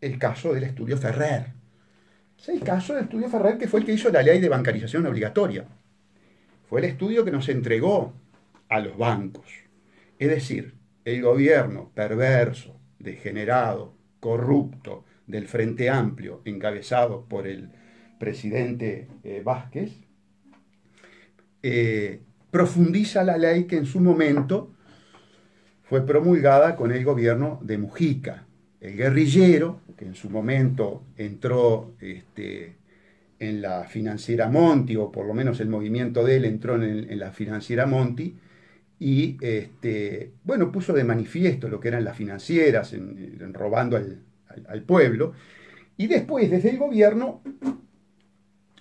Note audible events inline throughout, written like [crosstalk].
el caso del estudio Ferrer. Es el caso del estudio Ferrer que fue el que hizo la ley de bancarización obligatoria. Fue el estudio que nos entregó a los bancos. Es decir, el gobierno perverso, degenerado, corrupto del Frente Amplio, encabezado por el presidente eh, Vázquez, eh, profundiza la ley que en su momento fue promulgada con el gobierno de Mujica. El guerrillero, que en su momento entró este, en la financiera Monti, o por lo menos el movimiento de él entró en, la financiera Monti, y este, bueno, puso de manifiesto lo que eran las financieras, robando al pueblo, y después desde el gobierno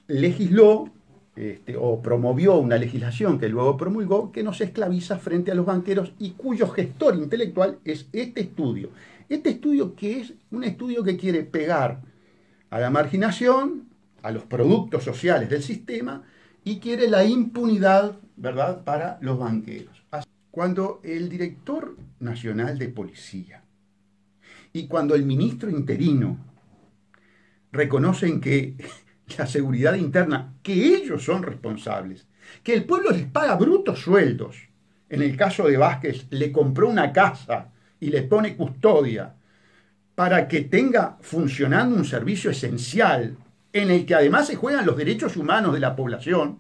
legisló este, o promovió una legislación que luego promulgó que nos esclaviza frente a los banqueros y cuyo gestor intelectual es este estudio. Este estudio que es un estudio que quiere pegar a la marginación, a los productos sociales del sistema y quiere la impunidad, ¿verdad?, para los banqueros. Cuando el director nacional de policía y cuando el ministro interino reconocen que [laughs] la seguridad interna, que ellos son responsables, que el pueblo les paga brutos sueldos. En el caso de Vázquez, le compró una casa y le pone custodia para que tenga funcionando un servicio esencial en el que además se juegan los derechos humanos de la población,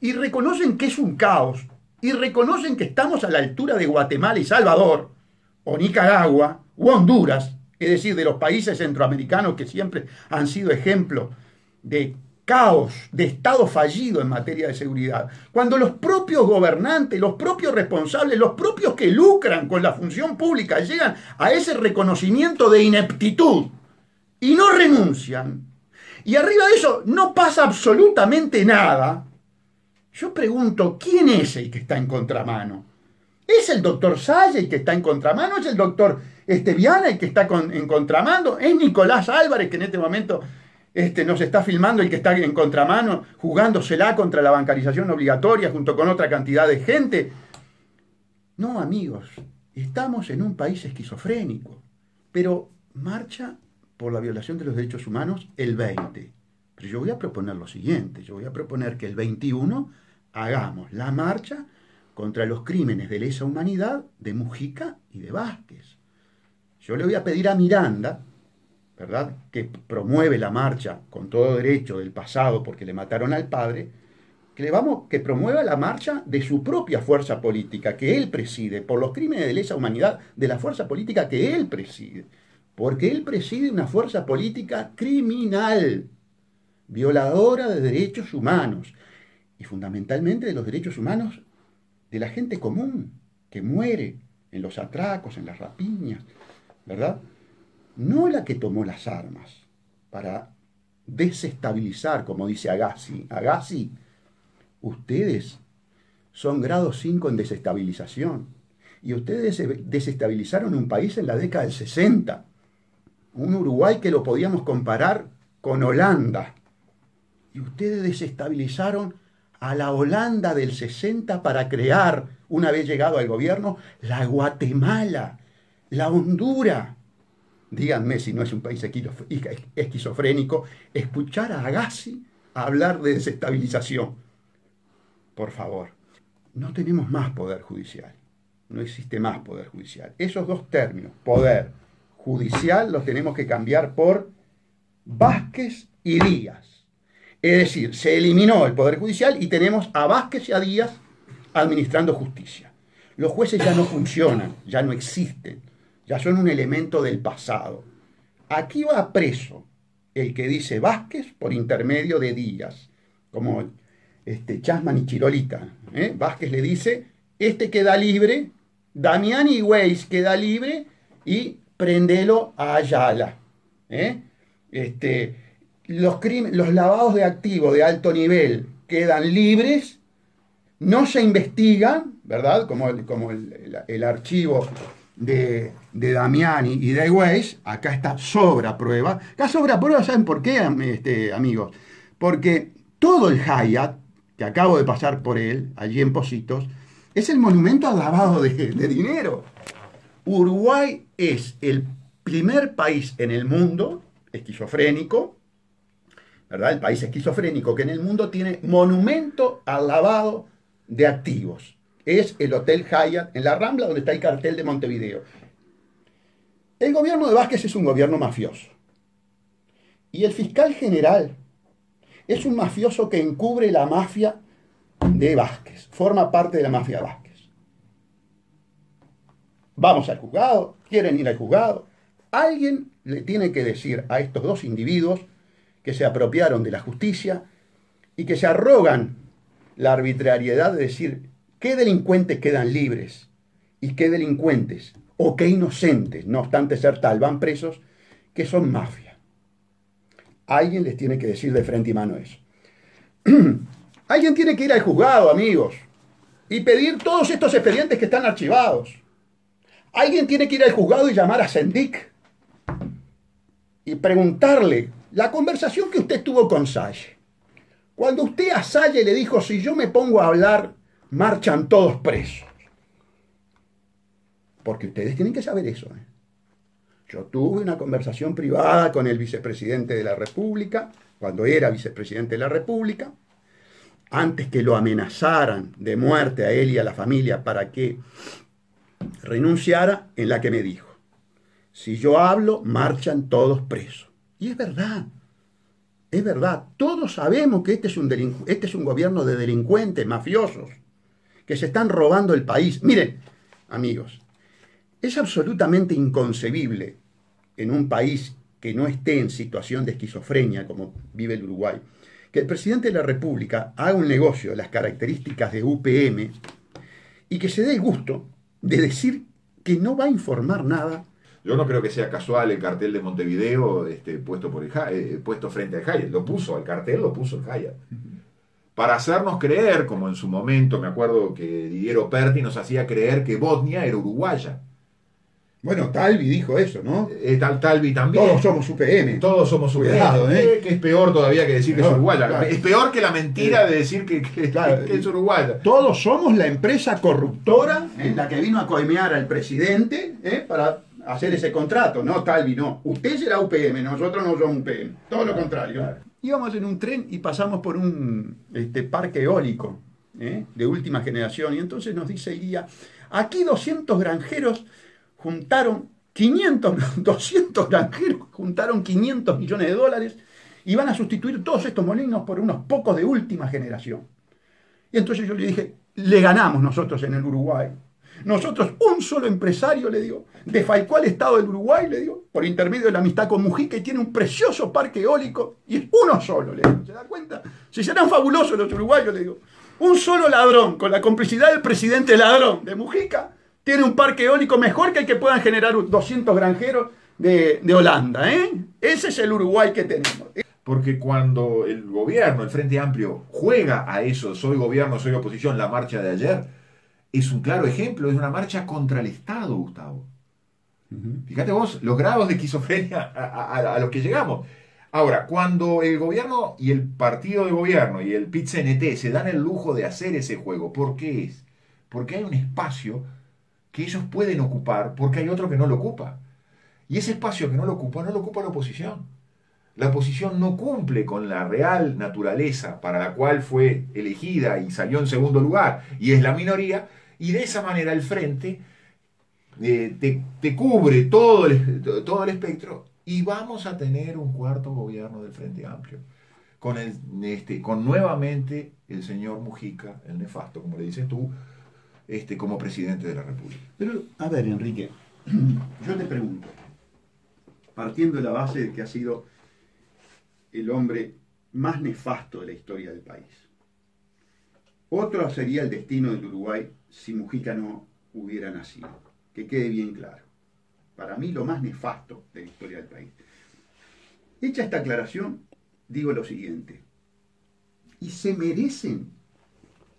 y reconocen que es un caos, y reconocen que estamos a la altura de Guatemala y Salvador, o Nicaragua, o Honduras, es decir, de los países centroamericanos que siempre han sido ejemplo de caos, de Estado fallido en materia de seguridad, cuando los propios gobernantes, los propios responsables, los propios que lucran con la función pública llegan a ese reconocimiento de ineptitud y no renuncian, y arriba de eso no pasa absolutamente nada, yo pregunto, ¿quién es el que está en contramano? ¿Es el doctor Salle el que está en contramano? ¿Es el doctor Esteviana el que está en contramano? ¿Es Nicolás Álvarez que en este momento este, nos está filmando el que está en contramano, jugándosela contra la bancarización obligatoria junto con otra cantidad de gente. No, amigos, estamos en un país esquizofrénico, pero marcha por la violación de los derechos humanos el 20. Pero yo voy a proponer lo siguiente, yo voy a proponer que el 21 hagamos la marcha contra los crímenes de lesa humanidad de Mujica y de Vázquez. Yo le voy a pedir a Miranda, ¿verdad? Que promueve la marcha con todo derecho del pasado porque le mataron al padre, que le vamos, que promueva la marcha de su propia fuerza política que él preside, por los crímenes de lesa humanidad de la fuerza política que él preside, porque él preside una fuerza política criminal, violadora de derechos humanos y fundamentalmente de los derechos humanos de la gente común que muere en los atracos, en las rapiñas, ¿verdad? No la que tomó las armas para desestabilizar, como dice Agassi. Agassi, ustedes son grado 5 en desestabilización. Y ustedes desestabilizaron un país en la década del 60. Un Uruguay que lo podíamos comparar con Holanda. Y ustedes desestabilizaron a la Holanda del 60 para crear, una vez llegado al gobierno, la Guatemala, la Honduras, díganme si no es un país esquizofrénico, escuchar a Agassi hablar de desestabilización. Por favor, no tenemos más poder judicial. No existe más poder judicial. Esos dos términos, poder judicial, los tenemos que cambiar por Vázquez y Díaz. Es decir, se eliminó el poder judicial y tenemos a Vázquez y a Díaz administrando justicia. Los jueces ya no funcionan, ya no existen ya son un elemento del pasado. Aquí va preso el que dice Vázquez por intermedio de Díaz, como este, Chasman y Chirolita. ¿eh? Vázquez le dice, este queda libre, Damián y Weiss queda libre y prendelo a Ayala. ¿eh? Este, los, los lavados de activos de alto nivel quedan libres, no se investigan, ¿verdad? Como, como el archivo de, de Damiani y de Weiss, acá está sobra prueba. Acá sobra prueba, ¿saben por qué, este, amigos? Porque todo el Hyatt, que acabo de pasar por él, allí en Positos, es el monumento al lavado de, dinero. Uruguay es el primer país en el mundo esquizofrénico, ¿verdad? El país esquizofrénico que en el mundo tiene monumento al lavado de activos. Es el Hotel Hyatt en la Rambla donde está el cartel de Montevideo. El gobierno de Vázquez es un gobierno mafioso. Y el fiscal general es un mafioso que encubre la mafia de Vázquez, forma parte de la mafia Vázquez. Vamos al juzgado, quieren ir al juzgado. Alguien le tiene que decir a estos dos individuos que se apropiaron de la justicia y que se arrogan la arbitrariedad de decir qué delincuentes quedan libres y qué delincuentes o qué inocentes, no obstante ser tal, van presos, que son mafia. Alguien les tiene que decir de frente y mano eso. [clears throat] Alguien tiene que ir al juzgado, amigos, y pedir todos estos expedientes que están archivados. Alguien tiene que ir al juzgado y llamar a Sendik y preguntarle la conversación que usted tuvo con Salle. Cuando usted a Salle le dijo, si yo me pongo a hablar, marchan todos presos. Porque ustedes tienen que saber eso. ¿eh? Yo tuve una conversación privada con el vicepresidente de la República, cuando era vicepresidente de la República, antes que lo amenazaran de muerte a él y a la familia para que renunciara, en la que me dijo, si yo hablo, marchan todos presos. Y es verdad, es verdad, todos sabemos que este es un, este es un gobierno de delincuentes, mafiosos, que se están robando el país. Miren, amigos, es absolutamente inconcebible en un país que no esté en situación de esquizofrenia como vive el Uruguay, que el presidente de la República haga un negocio de las características de UPM y que se dé el gusto de decir que no va a informar nada. Yo no creo que sea casual el cartel de Montevideo este, puesto, por el, eh, puesto frente al Hyatt. Lo puso, el cartel lo puso el Hyatt. Para hacernos creer, como en su momento me acuerdo que Didiero Perti nos hacía creer que Bosnia era uruguaya. Bueno, Talvi dijo eso, ¿no? Eh, tal, Talvi también. Todos somos UPM. Todos somos UPM. Cuidado, ¿eh? Que es peor todavía que decir que es uruguaya. Es peor que la mentira de decir que, es uruguaya. Todos somos la empresa corruptora en la que vino a coimear al presidente ¿eh? para hacer ese contrato. No, Talvi, no. Usted será UPM, nosotros no somos UPM. Todo lo contrario. Íbamos en un tren y pasamos por un este, parque eólico ¿eh? de última generación. Y entonces nos dice el guía, aquí 200 granjeros juntaron 500, 200 [laughs] granjeros juntaron 500 millones de dólares y van a sustituir todos estos molinos por unos pocos de última generación. Y entonces yo le dije, le ganamos nosotros en el Uruguay. Nosotros, un solo empresario, le digo, desfalcó al Estado del Uruguay, le digo, por intermedio de la amistad con Mujica, y tiene un precioso parque eólico, y es uno solo, le digo, ¿se da cuenta? Si serán fabulosos los uruguayos, le digo. Un solo ladrón, con la complicidad del presidente ladrón de Mujica, tiene un parque eólico mejor que el que puedan generar 200 granjeros de, Holanda. ¿eh? Ese es el Uruguay que tenemos. Porque cuando el gobierno, el Frente Amplio, juega a eso, soy gobierno, soy oposición, la marcha de ayer, es un claro ejemplo, es una marcha contra el Estado, Gustavo. Fíjate vos los grados de esquizofrenia [laughs] a, los que llegamos. Ahora, cuando el gobierno y el partido de gobierno y el pit se dan el lujo de hacer ese juego, ¿por qué es? Porque hay un espacio que ellos pueden ocupar porque hay otro que no lo ocupa. Y ese espacio que no lo ocupa, no lo ocupa la oposición. La oposición no cumple con la real naturaleza para la cual fue elegida y salió en segundo lugar, y es la minoría, y de esa manera el frente eh, te, cubre todo el, todo el espectro y vamos a tener un cuarto gobierno del Frente Amplio. Con, el, este, con nuevamente el señor Mujica, el nefasto, como le dices tú, este, como presidente de la República. Pero, a ver, Enrique, [clears throat] yo te pregunto, partiendo de la base de que ha sido el hombre más nefasto de la historia del país, otro sería el destino del Uruguay si Mujica no hubiera nacido. Que quede bien claro. Para mí lo más nefasto de la historia del país. Hecha esta aclaración, digo lo siguiente. ¿Y se merecen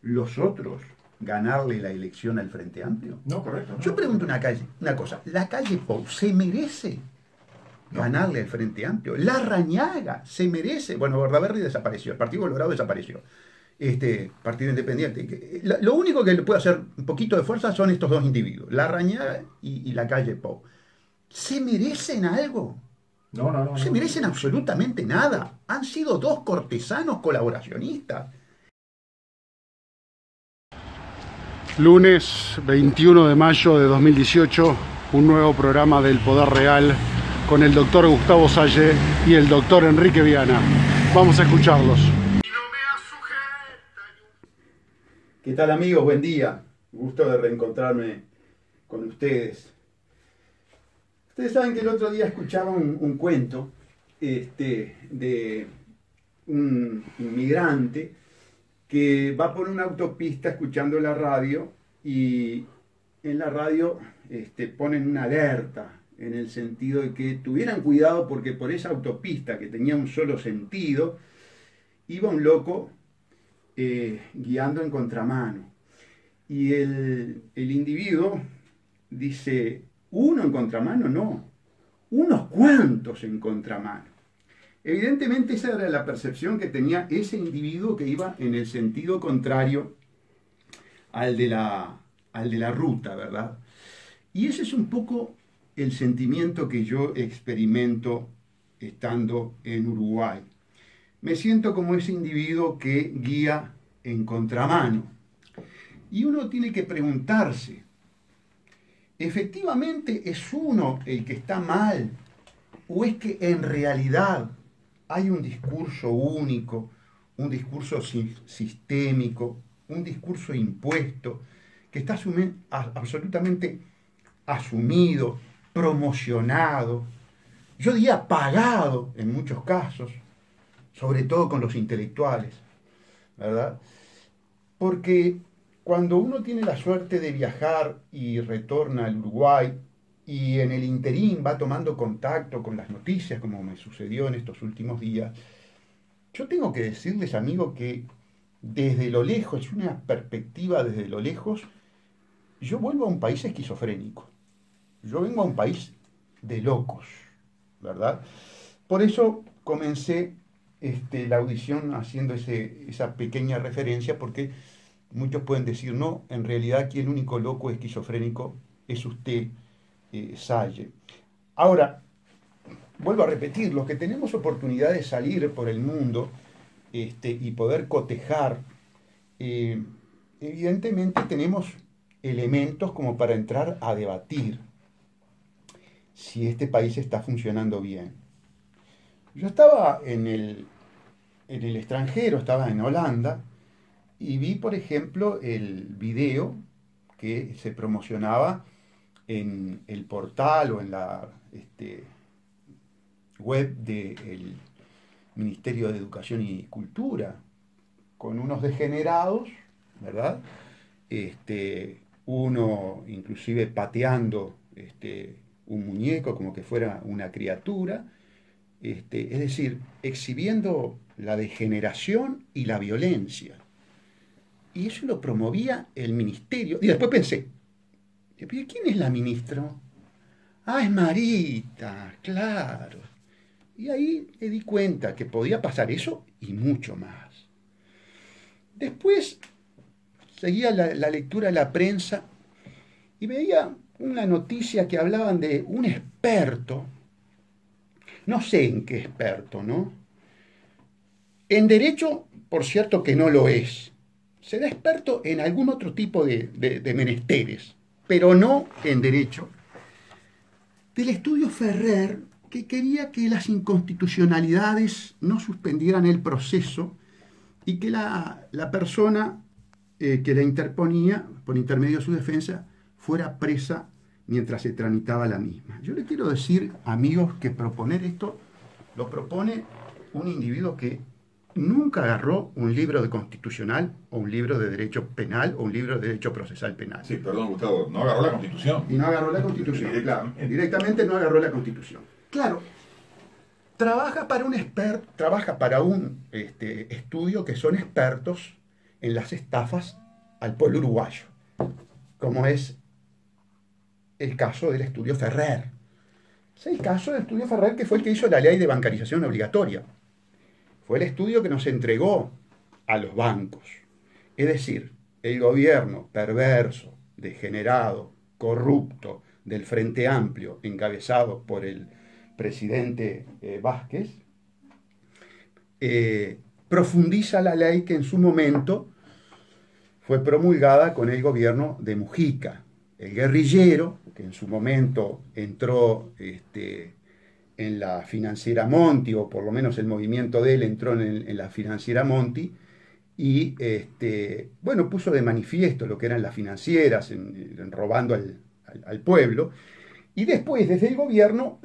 los otros ganarle la elección al Frente Amplio? No, correcto. Yo pregunto una, calle, una cosa, ¿la calle Pou se merece ganarle al Frente Amplio? ¿La Rañaga se merece? Bueno, Bordaberry desapareció, el Partido Colorado desapareció. Este Partido Independiente. Lo único que le puede hacer un poquito de fuerza son estos dos individuos, la Rañaga y, la calle Pou. ¿Se merecen algo? No, no, no. No se merecen absolutamente nada. Han sido dos cortesanos colaboracionistas. Lunes 21 de mayo de 2018, un nuevo programa del Poder Real con el doctor Gustavo Salle y el doctor Enrique Viana. Vamos a escucharlos. ¿Qué tal amigos? Buen día. Gusto de reencontrarme con ustedes. Ustedes saben que el otro día escuchaba un, un cuento este, de un inmigrante que va por una autopista escuchando la radio y en la radio este, ponen una alerta en el sentido de que tuvieran cuidado porque por esa autopista que tenía un solo sentido iba un loco eh, guiando en contramano. Y el, el individuo dice, uno en contramano, no, unos cuantos en contramano. Evidentemente esa era la percepción que tenía ese individuo que iba en el sentido contrario al de la, al de la ruta, ¿verdad? Y ese es un poco el sentimiento que yo experimento estando en Uruguay. Me siento como ese individuo que guía en contramano. Y uno tiene que preguntarse, ¿efectivamente es uno el que está mal? ¿O es que en realidad hay un discurso único, un discurso sistémico, un discurso impuesto, que está absolutamente asumido, promocionado, yo diría pagado en muchos casos, sobre todo con los intelectuales, ¿verdad? Porque cuando uno tiene la suerte de viajar y retorna al Uruguay y en el interín va tomando contacto con las noticias, como me sucedió en estos últimos días, yo tengo que decirles, amigos, que desde lo lejos, es una perspectiva desde lo lejos, yo vuelvo a un país esquizofrénico. Yo vengo a un país de locos, ¿verdad? Por eso comencé este, la audición haciendo ese, esa pequeña referencia, porque muchos pueden decir, no, en realidad aquí el único loco esquizofrénico es usted, eh, Salle. Ahora, vuelvo a repetir, los que tenemos oportunidad de salir por el mundo este, y poder cotejar, eh, evidentemente tenemos elementos como para entrar a debatir si este país está funcionando bien. Yo estaba en el, en el extranjero, estaba en Holanda, y vi, por ejemplo, el video que se promocionaba en el portal o en la este, web del Ministerio de Educación y Cultura, con unos degenerados, ¿verdad? Este, uno inclusive pateando este, un muñeco como que fuera una criatura, este, es decir, exhibiendo la degeneración y la violencia. Y eso lo promovía el ministerio. Y después pensé, ¿quién es la ministra? Ah, es Marita, claro. Y ahí me di cuenta que podía pasar eso y mucho más. Después seguía la, la lectura de la prensa y veía una noticia que hablaban de un experto, no sé en qué experto, ¿no? En derecho, por cierto que no lo es. Será experto en algún otro tipo de, menesteres, pero no en derecho. Del estudio Ferrer, que quería que las inconstitucionalidades no suspendieran el proceso y que la, la persona eh, que la interponía, por intermedio de su defensa, fuera presa mientras se tramitaba la misma. Yo le quiero decir, amigos, que proponer esto lo propone un individuo que nunca agarró un libro de constitucional o un libro de derecho penal o un libro de derecho procesal penal. Sí, perdón, Gustavo, no agarró la constitución. Y no agarró la constitución. Directamente, directamente no agarró la constitución. Claro, trabaja para un expert, trabaja para un este, estudio que son expertos en las estafas al pueblo uruguayo, como es el caso del estudio Ferrer. Es el caso del estudio Ferrer que fue el que hizo la ley de bancarización obligatoria. Fue el estudio que nos entregó a los bancos. Es decir, el gobierno perverso, degenerado, corrupto, del Frente Amplio, encabezado por el presidente eh, Vázquez, eh, profundiza la ley que en su momento fue promulgada con el gobierno de Mujica. El guerrillero, en su momento entró este, en la financiera Monti, o por lo menos el movimiento de él entró en, la financiera Monti, y este, bueno, puso de manifiesto lo que eran las financieras, robando al, pueblo, y después desde el gobierno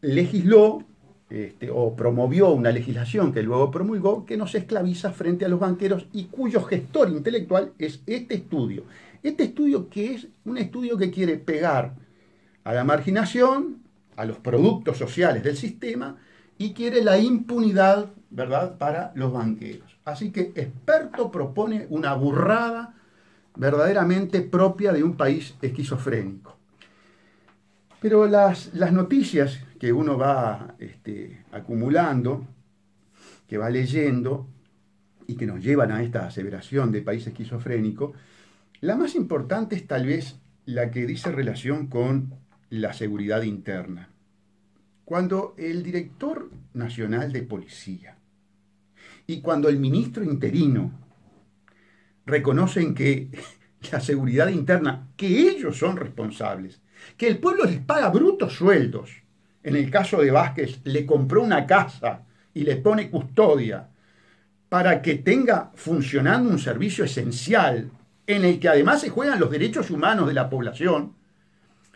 legisló este, o promovió una legislación que luego promulgó que nos esclaviza frente a los banqueros y cuyo gestor intelectual es este estudio. Este estudio que es un estudio que quiere pegar a la marginación, a los productos sociales del sistema y quiere la impunidad, ¿verdad?, para los banqueros. Así que experto propone una burrada verdaderamente propia de un país esquizofrénico. Pero las, las noticias que uno va este, acumulando, que va leyendo y que nos llevan a esta aseveración de país esquizofrénico, la más importante es tal vez la que dice relación con la seguridad interna. Cuando el director nacional de policía y cuando el ministro interino reconocen que [laughs] la seguridad interna, que ellos son responsables, que el pueblo les paga brutos sueldos, en el caso de Vázquez le compró una casa y le pone custodia para que tenga funcionando un servicio esencial en el que además se juegan los derechos humanos de la población,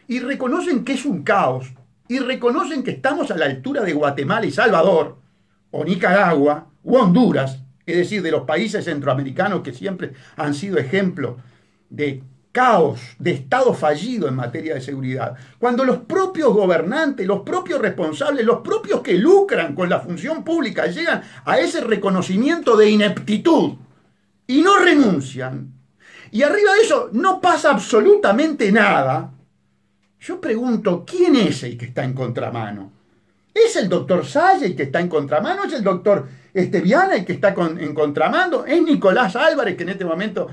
y reconocen que es un caos, y reconocen que estamos a la altura de Guatemala y Salvador, o Nicaragua, o Honduras, es decir, de los países centroamericanos que siempre han sido ejemplo de caos, de Estado fallido en materia de seguridad, cuando los propios gobernantes, los propios responsables, los propios que lucran con la función pública llegan a ese reconocimiento de ineptitud y no renuncian, y arriba de eso no pasa absolutamente nada, yo pregunto, ¿quién es el que está en contramano? ¿Es el doctor Salle el que está en contramano? ¿Es el doctor Esteviana el que está en contramano? ¿Es Nicolás Álvarez que en este momento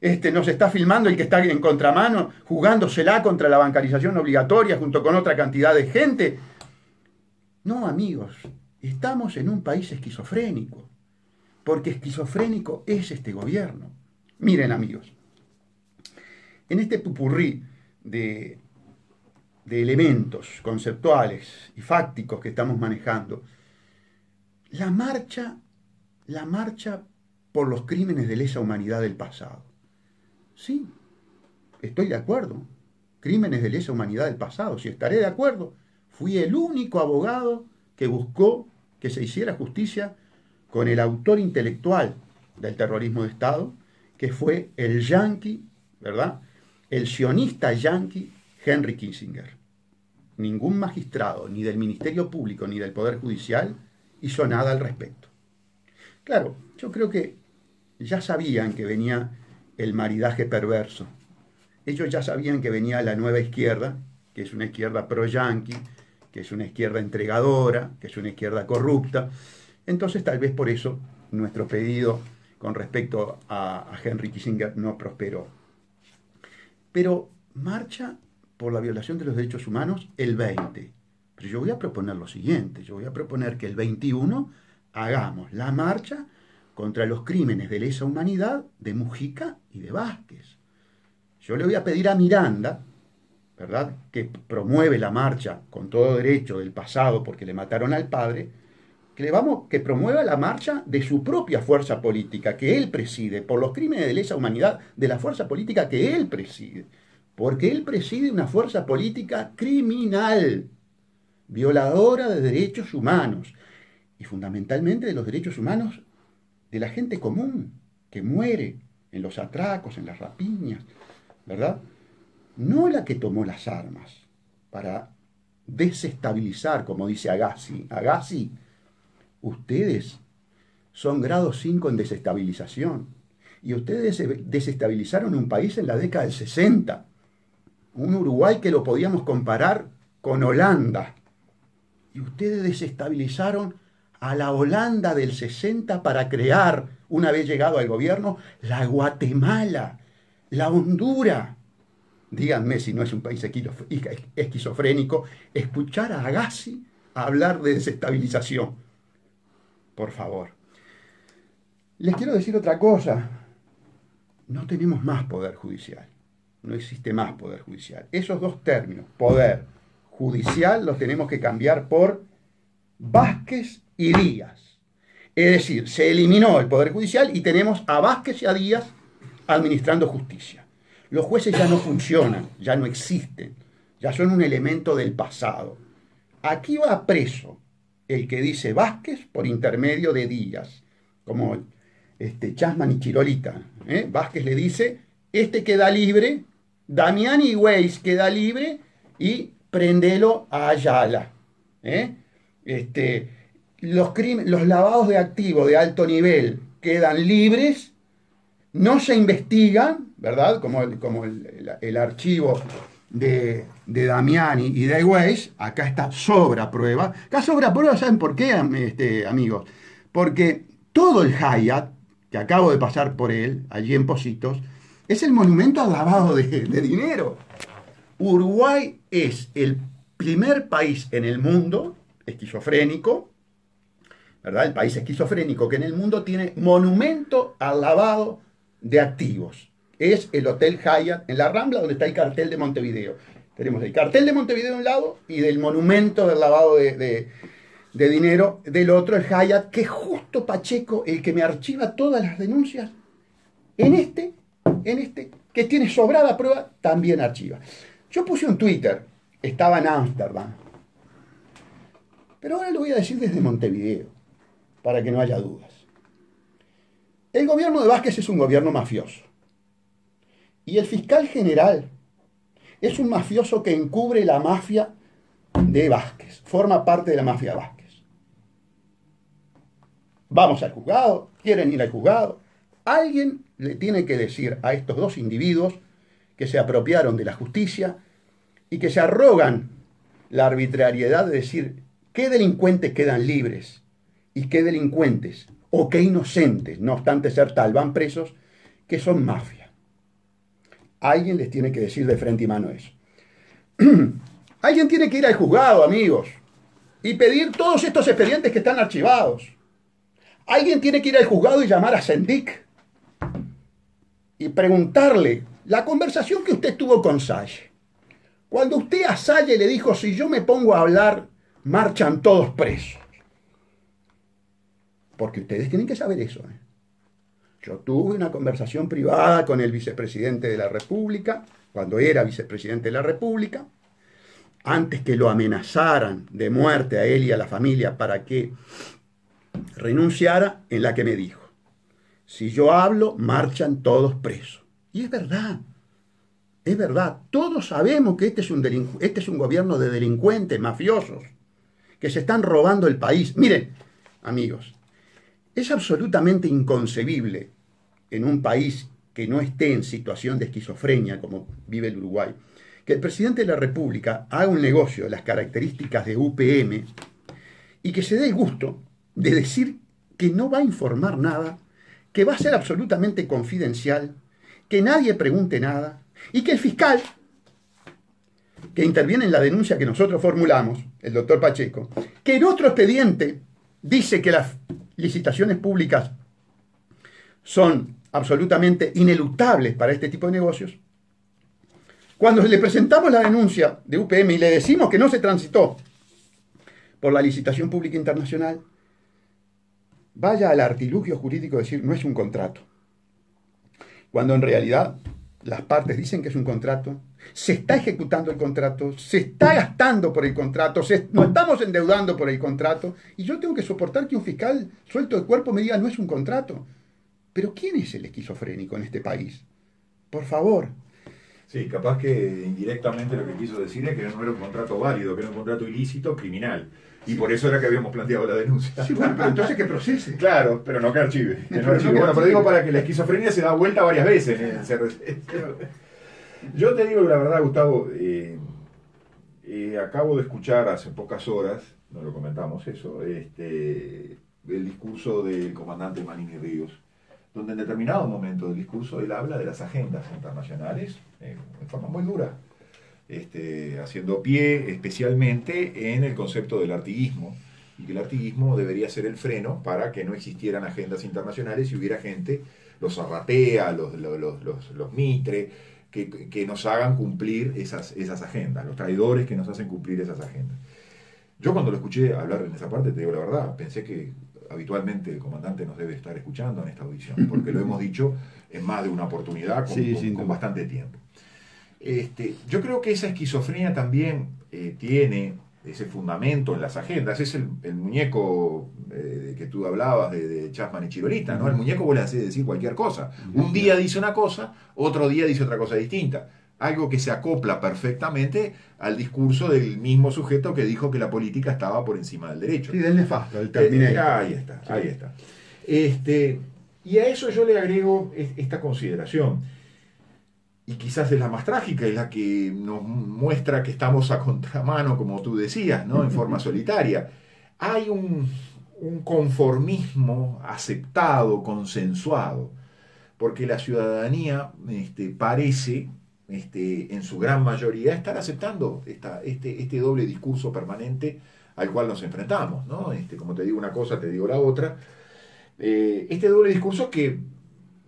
este, nos está filmando el que está en contramano, jugándosela contra la bancarización obligatoria junto con otra cantidad de gente? No, amigos, estamos en un país esquizofrénico, porque esquizofrénico es este gobierno. Miren, amigos, en este pupurrí de de elementos conceptuales y fácticos que estamos manejando, la marcha, la marcha por los crímenes de lesa humanidad del pasado. Sí, estoy de acuerdo. Crímenes de lesa humanidad del pasado, si estaré de acuerdo. Fui el único abogado que buscó que se hiciera justicia con el autor intelectual del terrorismo de Estado, que fue el yanqui, ¿verdad? El sionista yanqui Henry Kissinger ningún magistrado, ni del Ministerio Público, ni del Poder Judicial, hizo nada al respecto. Claro, yo creo que ya sabían que venía el maridaje perverso. Ellos ya sabían que venía la nueva izquierda, que es una izquierda pro-yanqui, que es una izquierda entregadora, que es una izquierda corrupta. Entonces tal vez por eso nuestro pedido con respecto a, a Henry Kissinger no prosperó. Pero marcha por la violación de los derechos humanos el 20. Pero yo voy a proponer lo siguiente, yo voy a proponer que el 21 hagamos la marcha contra los crímenes de lesa humanidad de Mujica y de Vázquez. Yo le voy a pedir a Miranda, ¿verdad?, que promueve la marcha con todo derecho del pasado porque le mataron al padre, que le vamos que promueva la marcha de su propia fuerza política que él preside por los crímenes de lesa humanidad de la fuerza política que él preside porque él preside una fuerza política criminal, violadora de derechos humanos, y fundamentalmente de los derechos humanos de la gente común, que muere en los atracos, en las rapiñas, ¿verdad? No la que tomó las armas para desestabilizar, como dice Agassi. Agassi, ustedes son grado 5 en desestabilización. Y ustedes desestabilizaron un país en la década del 60 un Uruguay que lo podíamos comparar con Holanda. Y ustedes desestabilizaron a la Holanda del 60 para crear, una vez llegado al gobierno, la Guatemala, la Honduras. díganme si no es un país esquizofrénico, escuchar a Agassi hablar de desestabilización. Por favor. Les quiero decir otra cosa. No tenemos más poder judicial. No existe más poder judicial. Esos dos términos, poder judicial, los tenemos que cambiar por Vázquez y Díaz. Es decir, se eliminó el poder judicial y tenemos a Vázquez y a Díaz administrando justicia. Los jueces ya no funcionan, ya no existen, ya son un elemento del pasado. Aquí va preso el que dice Vázquez por intermedio de Díaz, como este, Chasman y Chirolita. ¿eh? Vázquez le dice, este queda libre, Damiani y Weiss queda libre y prendelo a Ayala. ¿eh? Este, los, los lavados de activos de alto nivel quedan libres, no se investigan, ¿verdad? Como el, como el, archivo de, de, Damiani y de Weiss, acá está sobra prueba. Acá sobra prueba, ¿saben por qué, este, amigos? Porque todo el Hayat, que acabo de pasar por él, allí en Positos, es el monumento al lavado de, de dinero. Uruguay es el primer país en el mundo esquizofrénico, ¿verdad? El país esquizofrénico que en el mundo tiene monumento al lavado de activos es el Hotel Hyatt en la Rambla, donde está el cartel de Montevideo. Tenemos el cartel de Montevideo de un lado y del monumento del lavado de, dinero del otro, el Hyatt, que justo Pacheco el que me archiva todas las denuncias. En este, en este, que tiene sobrada prueba, también archiva. Yo puse un Twitter, estaba en Ámsterdam. Pero ahora lo voy a decir desde Montevideo, para que no haya dudas. El gobierno de Vázquez es un gobierno mafioso. Y el fiscal general es un mafioso que encubre la mafia de Vázquez, forma parte de la mafia de Vázquez. Vamos al juzgado, quieren ir al juzgado. Alguien le tiene que decir a estos dos individuos que se apropiaron de la justicia y que se arrogan la arbitrariedad de decir qué delincuentes quedan libres y qué delincuentes o qué inocentes, no obstante ser tal, van presos, que son mafia. Alguien les tiene que decir de frente y mano eso. [clears throat] Alguien tiene que ir al juzgado, amigos, y pedir todos estos expedientes que están archivados. Alguien tiene que ir al juzgado y llamar a Sendik y preguntarle la conversación que usted tuvo con Salle. Cuando usted a Salle le dijo, si yo me pongo a hablar, marchan todos presos. Porque ustedes tienen que saber eso. ¿eh? Yo tuve una conversación privada con el vicepresidente de la República, cuando era vicepresidente de la República, antes que lo amenazaran de muerte a él y a la familia para que renunciara, en la que me dijo, si yo hablo, marchan todos presos. Y es verdad, es verdad, todos sabemos que este es un, este es un gobierno de delincuentes, mafiosos, que se están robando el país. Miren, amigos, es absolutamente inconcebible en un país que no esté en situación de esquizofrenia como vive el Uruguay, que el presidente de la República haga un negocio de las características de UPM y que se dé el gusto de decir que no va a informar nada, que va a ser absolutamente confidencial, que nadie pregunte nada y que el fiscal que interviene en la denuncia que nosotros formulamos, el doctor Pacheco, que en otro expediente dice que las licitaciones públicas son absolutamente ineluctables para este tipo de negocios, cuando le presentamos la denuncia de UPM y le decimos que no se transitó por la licitación pública internacional, vaya al artilugio jurídico decir no es un contrato. Cuando en realidad las partes dicen que es un contrato, se está ejecutando el contrato, se está gastando por el contrato, se, nos estamos endeudando por el contrato, y yo tengo que soportar que un fiscal suelto de cuerpo me diga no es un contrato. Pero ¿quién es el esquizofrénico en este país? Por favor. Sí, capaz que indirectamente lo que quiso decir es que no era un contrato válido, que era un contrato ilícito, criminal. Y por eso era que habíamos planteado la denuncia. Sí, bueno, pero entonces que procese. Claro, pero no que archive. bueno, pero digo para que la esquizofrenia se da vuelta varias veces. Yo te digo la verdad, Gustavo, eh, eh, acabo de escuchar hace pocas horas, no lo comentamos eso, este, el discurso del comandante Manini Ríos donde en determinado momento del discurso él habla de las agendas internacionales eh, en forma muy dura, este, haciendo pie especialmente en el concepto del artiguismo, y que el artiguismo debería ser el freno para que no existieran agendas internacionales y hubiera gente, los arratea, los, los, los, mitre, que, que, nos hagan cumplir esas, esas agendas, los traidores que nos hacen cumplir esas agendas. Yo cuando lo escuché hablar en esa parte, te digo la verdad, pensé que habitualmente el comandante nos debe estar escuchando en esta audición, porque lo hemos dicho en más de una oportunidad con, bastante tiempo. Este, yo creo que esa esquizofrenia también eh, tiene ese fundamento en las agendas. Es el, muñeco eh, que tú hablabas de, de, Chasman y Chirolita, ¿no? El muñeco vuelve a decir cualquier cosa. Un día dice una cosa, otro día dice otra cosa distinta algo que se acopla perfectamente al discurso del mismo sujeto que dijo que la política estaba por encima del derecho. Sí, del nefasto, del. Eh, ahí está, ahí está. Este, y a eso yo le agrego esta consideración, y quizás es la más trágica, es la que nos muestra que estamos a contramano, como tú decías, ¿no? en forma [laughs] solitaria. Hay un, un conformismo aceptado, consensuado, porque la ciudadanía este, parece este, en su gran mayoría, estar aceptando esta, este, este doble discurso permanente al cual nos enfrentamos. ¿no? Este, como te digo una cosa, te digo la otra. Eh, este doble discurso que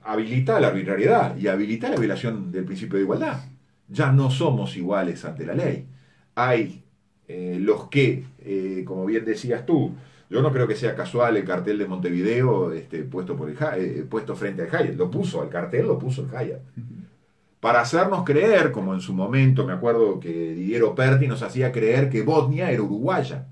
habilita la arbitrariedad y habilita la violación del principio de igualdad. Ya no somos iguales ante la ley. Hay eh, los que, eh, como bien decías tú, yo no creo que sea casual el cartel de Montevideo este, puesto, por el, puesto frente al Hayat. Lo puso, al cartel lo puso el Hayat para hacernos creer, como en su momento me acuerdo que Didier Operti nos hacía creer que Bosnia era uruguaya.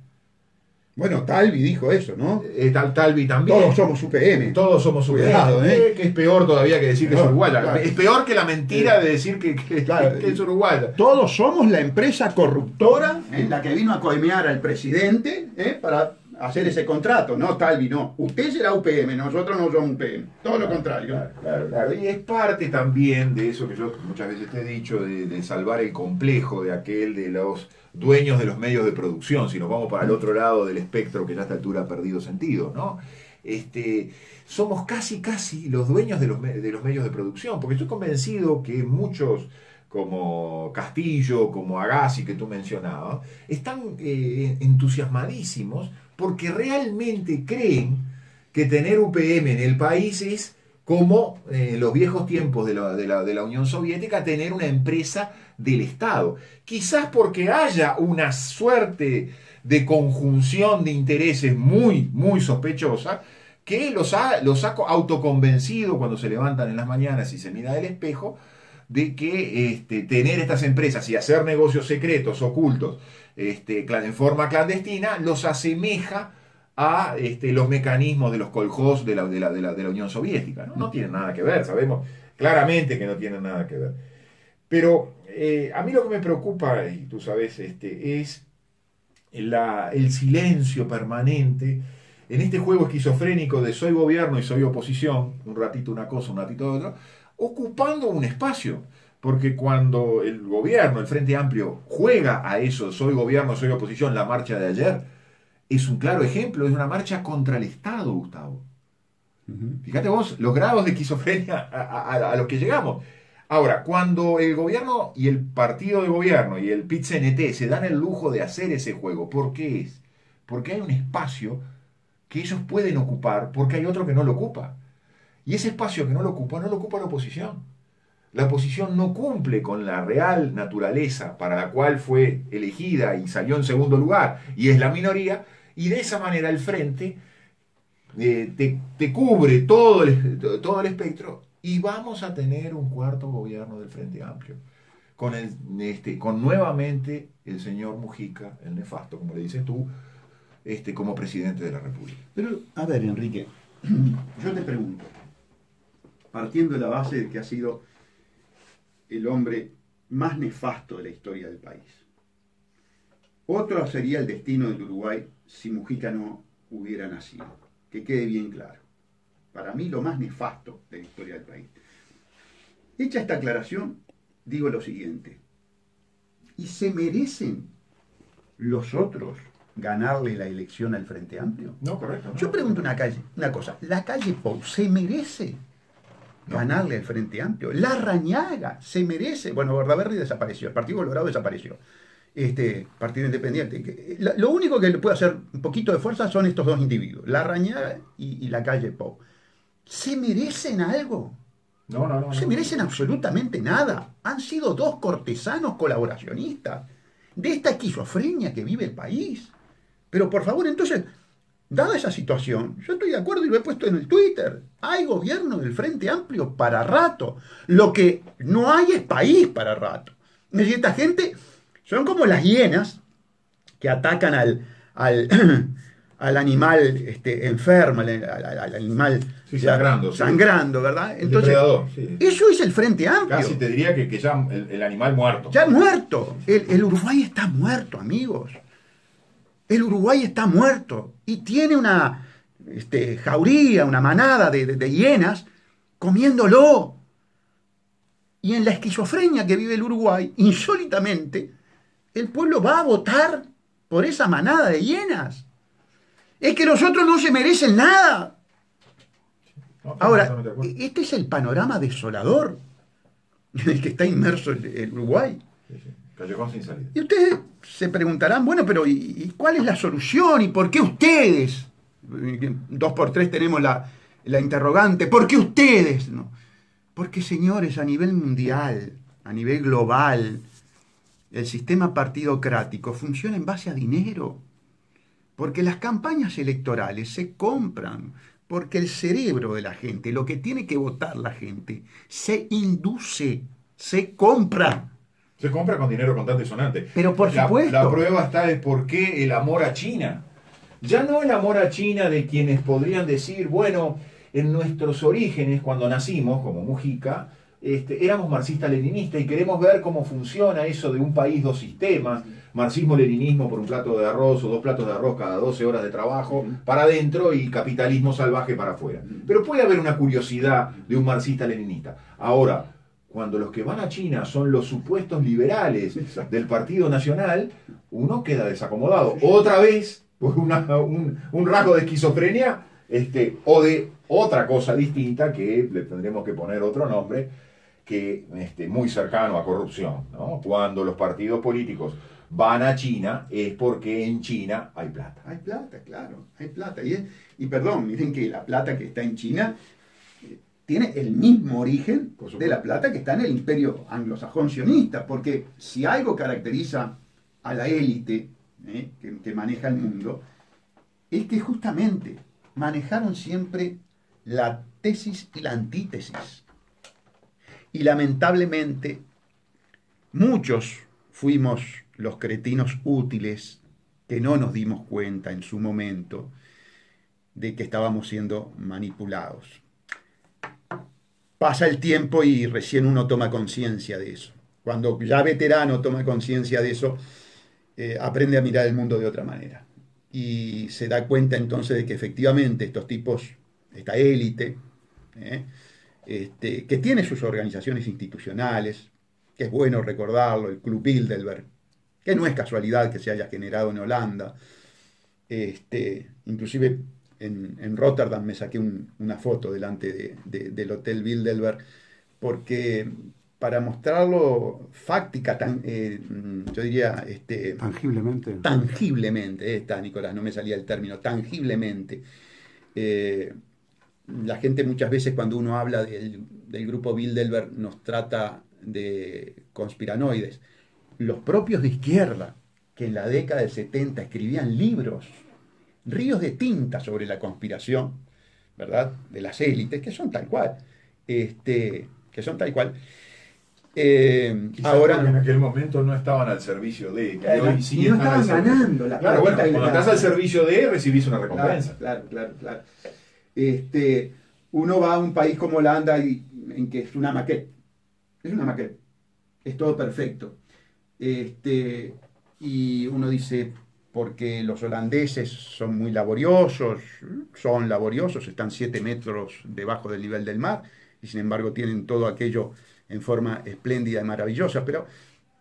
Bueno, Talvi dijo eso, ¿no? Eh, tal, Talvi también. Todos somos UPM. Todos somos UPM. ¿eh? Que es peor todavía que decir que es uruguaya. Es peor que la mentira de decir que, es uruguaya. Todos somos la empresa corruptora en la que vino a coimear al presidente ¿eh? para hacer ese contrato, no Talvi, no. Usted será UPM, nosotros no somos UPM. Todo lo contrario. Claro, claro, Y es parte también de eso que yo muchas veces te he dicho, de, salvar el complejo de aquel de los dueños de los medios de producción, si nos vamos para el otro lado del espectro que ya a esta altura ha perdido sentido, ¿no? Este, somos casi, casi los dueños de los, de los medios de producción, porque estoy convencido que muchos como Castillo, como Agassi que tú mencionabas, están eh, entusiasmadísimos porque realmente creen que tener UPM en el país es como en los viejos tiempos de la, de, la, Unión Soviética, tener una empresa del Estado. Quizás porque haya una suerte de conjunción de intereses muy, muy sospechosa, que los ha, los autoconvencido cuando se levantan en las mañanas y se mira del espejo, de que este, tener estas empresas y hacer negocios secretos, ocultos, este, en forma clandestina, los asemeja a este, los mecanismos de los koljós de la, de la, de la, Unión Soviética. ¿no? no tienen nada que ver, sabemos claramente que no tienen nada que ver. Pero eh, a mí lo que me preocupa, y tú sabes, este, es la, el silencio permanente en este juego esquizofrénico de soy gobierno y soy oposición, un ratito una cosa, un ratito otra, ocupando un espacio. Porque cuando el gobierno, el Frente Amplio, juega a eso, soy gobierno, soy oposición, la marcha de ayer, es un claro ejemplo, es una marcha contra el Estado, Gustavo. Fíjate vos los grados de esquizofrenia a, los que llegamos. Ahora, cuando el gobierno y el partido de gobierno y el PIT-CNT se dan el lujo de hacer ese juego, ¿por qué es? Porque hay un espacio que ellos pueden ocupar porque hay otro que no lo ocupa. Y ese espacio que no lo ocupa, no lo ocupa la oposición. La oposición no cumple con la real naturaleza para la cual fue elegida y salió en segundo lugar, y es la minoría, y de esa manera el frente eh, te, cubre todo todo el espectro y vamos a tener un cuarto gobierno del Frente Amplio. Con, el, este, con nuevamente el señor Mujica, el nefasto, como le dices tú, este, como presidente de la República. Pero, a ver, Enrique, [clears throat] yo te pregunto, partiendo de la base de que ha sido el hombre más nefasto de la historia del país. Otro sería el destino del Uruguay si Mujica no hubiera nacido. Que quede bien claro. Para mí lo más nefasto de la historia del país. Hecha esta aclaración, digo lo siguiente. ¿Y se merecen los otros ganarle la elección al Frente Amplio? No, correcto. Yo pregunto una, calle, una cosa. ¿La calle Pou se merece ganarle al Frente Amplio. La Rañaga se merece. Bueno, Bordaberry desapareció, el Partido Colorado desapareció. Este Partido Independiente. Lo único que le puede hacer un poquito de fuerza son estos dos individuos, La Rañaga y, la calle Pau. ¿Se merecen algo? No, no, no. No se merecen absolutamente nada. Han sido dos cortesanos colaboracionistas de esta esquizofrenia que vive el país. Pero por favor, entonces, Dada esa situación, yo estoy de acuerdo y lo he puesto en el Twitter. Hay gobierno del Frente Amplio para rato. Lo que no hay es país para rato. esta gente son como las hienas que atacan al, al, [clears throat] al animal este, enfermo, al, animal sangrando, sangrando, ¿verdad? Entonces, eso es el Frente Amplio. Casi te diría que, ya el, animal muerto. Ya muerto. el Uruguay está muerto, amigos. El Uruguay está muerto y tiene una este, jauría, una manada de, hienas comiéndolo. Y en la esquizofrenia que vive el Uruguay, insólitamente, el pueblo va a votar por esa manada de hienas. Es que los otros no se merecen nada. Ahora, este es el panorama desolador en el que está inmerso el, Uruguay. Y ustedes se preguntarán, bueno, pero ¿y, cuál es la solución? ¿Y por qué ustedes? Dos por tres tenemos la, interrogante, ¿por qué ustedes? No. Porque, señores, a nivel mundial, a nivel global, el sistema partidocrático funciona en base a dinero. Porque las campañas electorales se compran, porque el cerebro de la gente, lo que tiene que votar la gente, se induce, se compra. Se compra con dinero contante y sonante. Pero por la, supuesto. La prueba está de por qué el amor a China. Ya no el amor a China de quienes podrían decir, bueno, en nuestros orígenes, cuando nacimos, como Mujica, este, éramos marxistas-leninistas y queremos ver cómo funciona eso de un país, dos sistemas, marxismo-leninismo por un plato de arroz o dos platos de arroz cada 12 horas de trabajo para adentro y capitalismo salvaje para afuera. Pero puede haber una curiosidad de un marxista-leninista. Ahora, cuando los que van a China son los supuestos liberales del Partido Nacional, uno queda desacomodado. Otra vez, por un, rasgo de esquizofrenia este, o de otra cosa distinta que le tendremos que poner otro nombre, que este, muy cercano a corrupción. Cuando los partidos políticos van a China es porque en China hay plata. Hay plata, claro, hay plata. Y, y perdón, miren que la plata que está en China tiene el mismo origen de la plata que está en el imperio anglosajón sionista, porque si algo caracteriza a la élite eh, que, maneja el mundo, es que justamente manejaron siempre la tesis y la antítesis. Y lamentablemente muchos fuimos los cretinos útiles que no nos dimos cuenta en su momento de que estábamos siendo manipulados pasa el tiempo y recién uno toma conciencia de eso. Cuando ya veterano toma conciencia de eso, eh, aprende a mirar el mundo de otra manera. Y se da cuenta entonces de que efectivamente estos tipos, esta élite, eh, este, que tiene sus organizaciones institucionales, que es bueno recordarlo, el Club Bilderberg, que no es casualidad que se haya generado en Holanda, este, inclusive en, Rotterdam me saqué una foto delante del Hotel Bilderberg, porque para mostrarlo fáctica, tan, eh, yo diría... Este, tangiblemente. Tangiblemente, está Nicolás, no me salía el término, tangiblemente. Eh, la gente muchas veces cuando uno habla del, del grupo Bilderberg nos trata de conspiranoides. Los propios de izquierda, que en la década del 70 escribían libros ríos de tinta sobre la conspiración, ¿verdad? De las élites, que son tal cual. Este, que son tal cual. Eh, ahora en aquel momento no estaban al servicio de y no estaban ganando la claro bueno cuando estás al servicio de recibís una recompensa claro claro claro, este uno va a un país como Holanda y, en que es una maqueta es una maqueta es todo perfecto este y uno dice porque los holandeses son muy laboriosos, son laboriosos, están 7 metros debajo del nivel del mar y sin embargo tienen todo aquello en forma espléndida y maravillosa, pero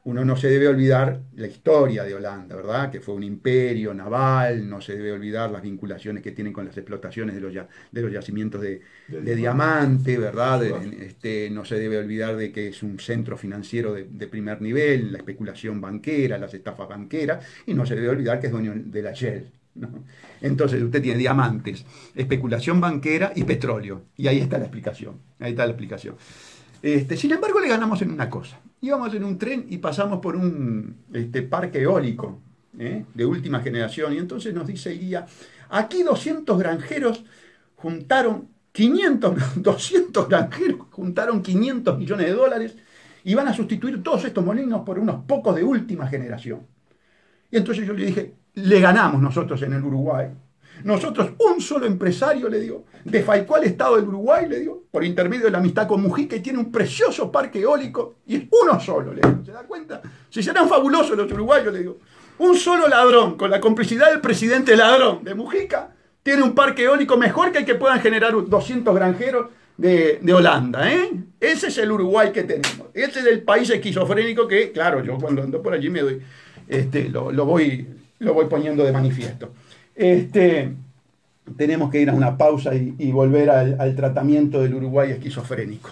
uno no se debe olvidar la historia de Holanda, ¿verdad? Que fue un imperio naval, no se debe olvidar las vinculaciones que tienen con las explotaciones de los, de los yacimientos de, diamante, ¿verdad? este, no se debe olvidar de que es un centro financiero de, primer nivel, la especulación banquera, las estafas banqueras, y no se debe olvidar que es dueño de la Shell. Entonces usted tiene diamantes, especulación banquera y petróleo. Y ahí está la explicación. Ahí está la explicación. Este, sin embargo, le ganamos en una cosa. Íbamos en un tren y pasamos por un este, parque eólico ¿eh? de última generación. Y entonces nos dice el guía, aquí 200 granjeros juntaron 500, 200 [laughs] granjeros juntaron 500 millones de dólares y van a sustituir todos estos molinos por unos pocos de última generación. Y entonces yo le dije, le ganamos nosotros en el Uruguay. Nosotros, un solo empresario, le digo, desfalcó al Estado del Uruguay, le digo, por intermedio de la amistad con Mujica, y tiene un precioso parque eólico, y es uno solo, le digo, ¿se da cuenta? Si serán fabulosos los uruguayos, le digo. Un solo ladrón, con la complicidad del presidente ladrón de Mujica, tiene un parque eólico mejor que el que puedan generar 200 granjeros de, Holanda, ¿eh? Ese es el Uruguay que tenemos. Ese es el país esquizofrénico que, claro, yo cuando ando por allí me doy, este, lo, voy, lo voy poniendo de manifiesto. Este, tenemos que ir a una pausa y, volver al, tratamiento del Uruguay esquizofrénico.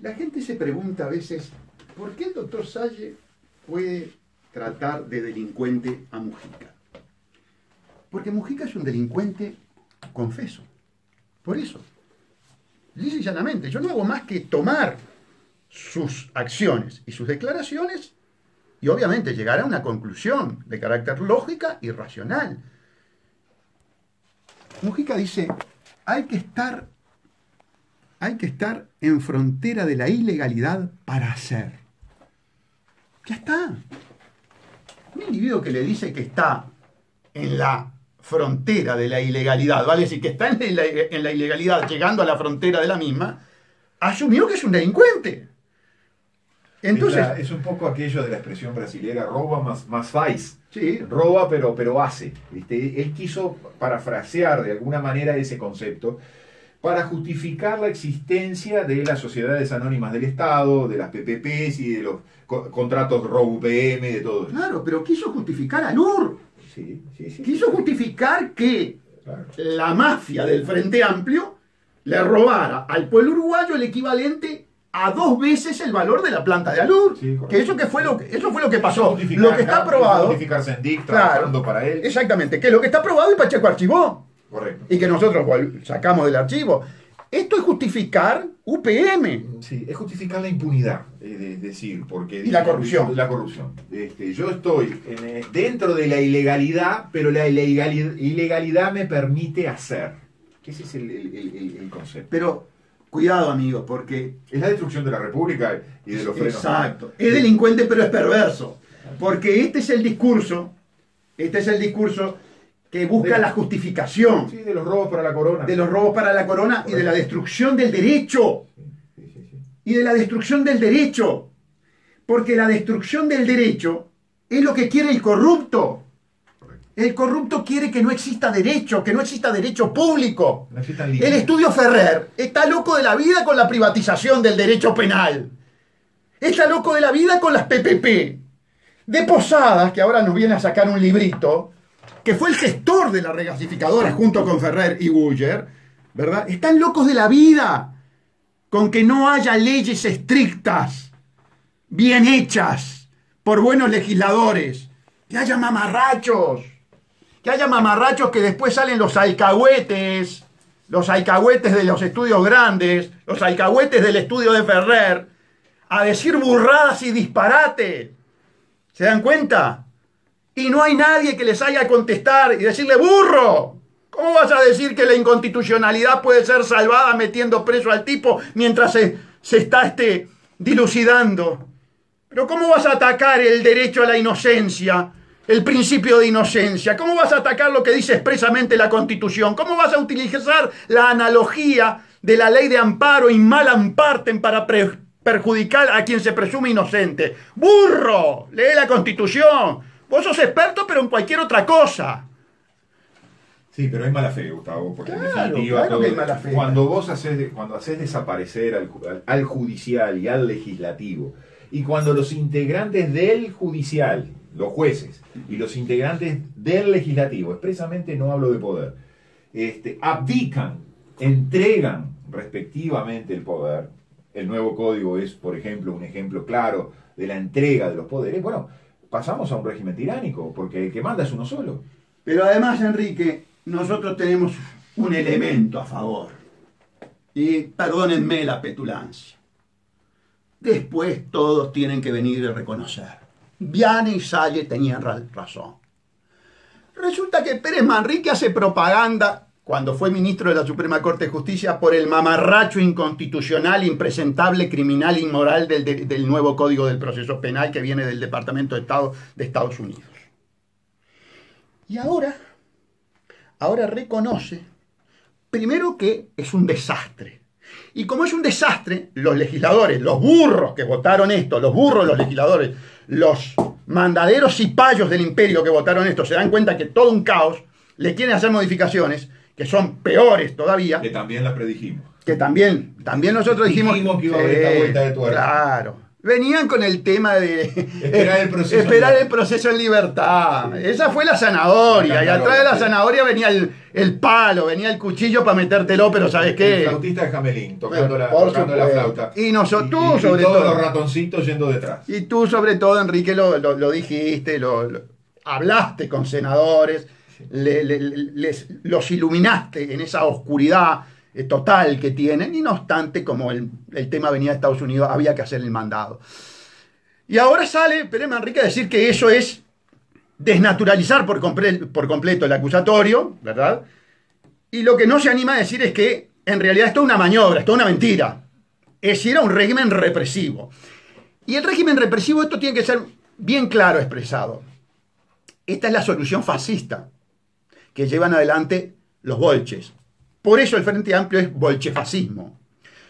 La gente se pregunta a veces, ¿por qué el doctor Salle puede tratar de delincuente a Mujica? Porque Mujica es un delincuente confeso. Por eso. Lisa llanamente, yo no hago más que tomar sus acciones y sus declaraciones y obviamente llegar a una conclusión de carácter lógica y racional. Mujica dice, hay que estar hay que estar en frontera de la ilegalidad para hacer. Ya está. Un individuo que le dice que está en la frontera de la ilegalidad, vale decir que está en la, en la ilegalidad llegando a la frontera de la misma, asumió que es un delincuente. Entonces, es, un poco aquello de la expresión brasilera, roba más, más faz. Sí. Roba pero, pero hace. Él quiso parafrasear de alguna manera ese concepto para justificar la existencia de las sociedades anónimas del Estado, de las PPPs y de los contratos ROU-PM, de todo eso. Claro, pero quiso justificar a NUR. Sí, sí, sí, quiso justificar que la mafia del Frente Amplio le robara al pueblo uruguayo el equivalente a dos veces el valor de la planta de Alur. que eso que fue lo que eso fue lo que pasó. Lo que está aprobado. claro, para él. Exactamente, que lo que está aprobado y Pacheco archivó. Correcto. Y que nosotros sacamos del archivo. Esto es justificar UPM. Sí, es justificar la impunidad, es decir, porque... Y la corrupción. La corrupción. Este, yo estoy eh, dentro de la ilegalidad, pero la ilegalidad, me permite hacer. Ese es el, el concepto. Pero Cuidado, amigos, porque... Es la destrucción de la República y de los frenos. Exacto. Es delincuente, pero es perverso. Porque este es el discurso, este es el discurso que busca la justificación. Sí, de los robos para la corona. De los robos para la corona y de la destrucción del derecho. y de la destrucción del derecho. Porque la destrucción del derecho es lo que quiere el corrupto. El corrupto quiere que no exista derecho, que no exista derecho público. el estudio Ferrer está loco de la vida con la privatización del derecho penal. Está loco de la vida con las PPP. De Posadas, que ahora nos viene a sacar un librito, que fue el gestor de la regasificadora junto con Ferrer y Guller, ¿verdad? Están locos de la vida con que no haya leyes estrictas, bien hechas, por buenos legisladores, que haya mamarrachos que haya mamarrachos que después salen los alcahuetes, los alcahuetes de los estudios grandes, los alcahuetes del estudio de Ferrer, a decir burradas y disparates. ¿Se dan cuenta? Y no hay nadie que les haya contestar y decirle, burro, ¿cómo vas a decir que la inconstitucionalidad puede ser salvada metiendo preso al tipo mientras se, se está este, dilucidando? Pero ¿cómo vas a atacar el derecho a la inocencia el principio de inocencia? ¿Cómo vas a atacar lo que dice expresamente la Constitución? ¿Cómo vas a utilizar la analogía de la ley de amparo y mal amparten para perjudicar a quien se presume inocente? ¡Burro! Lee la Constitución. Vos sos experto, pero en cualquier otra cosa. Sí, pero hay mala fe, Gustavo, porque en Claro, definitiva claro todo- que hay mala fe. cuando vos haces, cuando haces desaparecer al judicial y al legislativo, y cuando los integrantes del judicial, los jueces, y los integrantes del legislativo, expresamente no hablo de poder, este, abdican, entregan respectivamente el poder, el nuevo código es, por ejemplo, un ejemplo claro de la entrega de los poderes, bueno, pasamos a un régimen tiránico, porque el que manda es uno solo. Pero además, Enrique, nosotros tenemos un elemento a favor. Y perdónenme la petulancia. Después todos tienen que venir y reconocer. Viane y Salle tenían ra- razón. Resulta que Pérez Manrique hace propaganda cuando fue ministro de la Suprema Corte de Justicia por el mamarracho inconstitucional, impresentable, criminal, inmoral del, de- del nuevo Código del Proceso Penal que viene del Departamento de Estado de Estados Unidos. Y ahora, ahora reconoce, primero que es un desastre. Y como es un desastre, los legisladores, los burros que votaron esto, los burros, los legisladores, los mandaderos y payos del imperio que votaron esto, se dan cuenta que todo un caos, le quieren hacer modificaciones que son peores todavía, Que también las predijimos. que también, también nosotros dijimos, Dijimos que iba a haber esta vuelta de tuerca. Claro. Venían con el tema de Esperar el proceso esperar en el proceso en libertad. Esa fue la zanahoria. La y atrás de la zanahoria venía el, el palo, venía el cuchillo para metértelo, pero ¿sabes El qué? flautista de Jamelín, tocando, la, tocando la flauta. Y nosotros, tú y- y sobre todos todo. los ratoncitos yendo detrás. Y tú, sobre todo, Enrique, lo, lo- lo dijiste, lo, lo- hablaste con senadores, le- le- les, los iluminaste en esa oscuridad eh, total que tienen, y no obstante, como el, tema venía de Estados Unidos, había que hacer el mandado. Y ahora sale Pérez Manrique a decir que eso es desnaturalizar por, por completo el acusatorio, ¿verdad? Y lo que no se anima a decir es que en realidad esto es una maniobra, esto es una mentira. Es decir, era un régimen represivo. Y el régimen represivo, esto tiene que ser bien claro expresado. Esta es la solución fascista que llevan adelante los bolches. Por eso el Frente Amplio es bolchefascismo.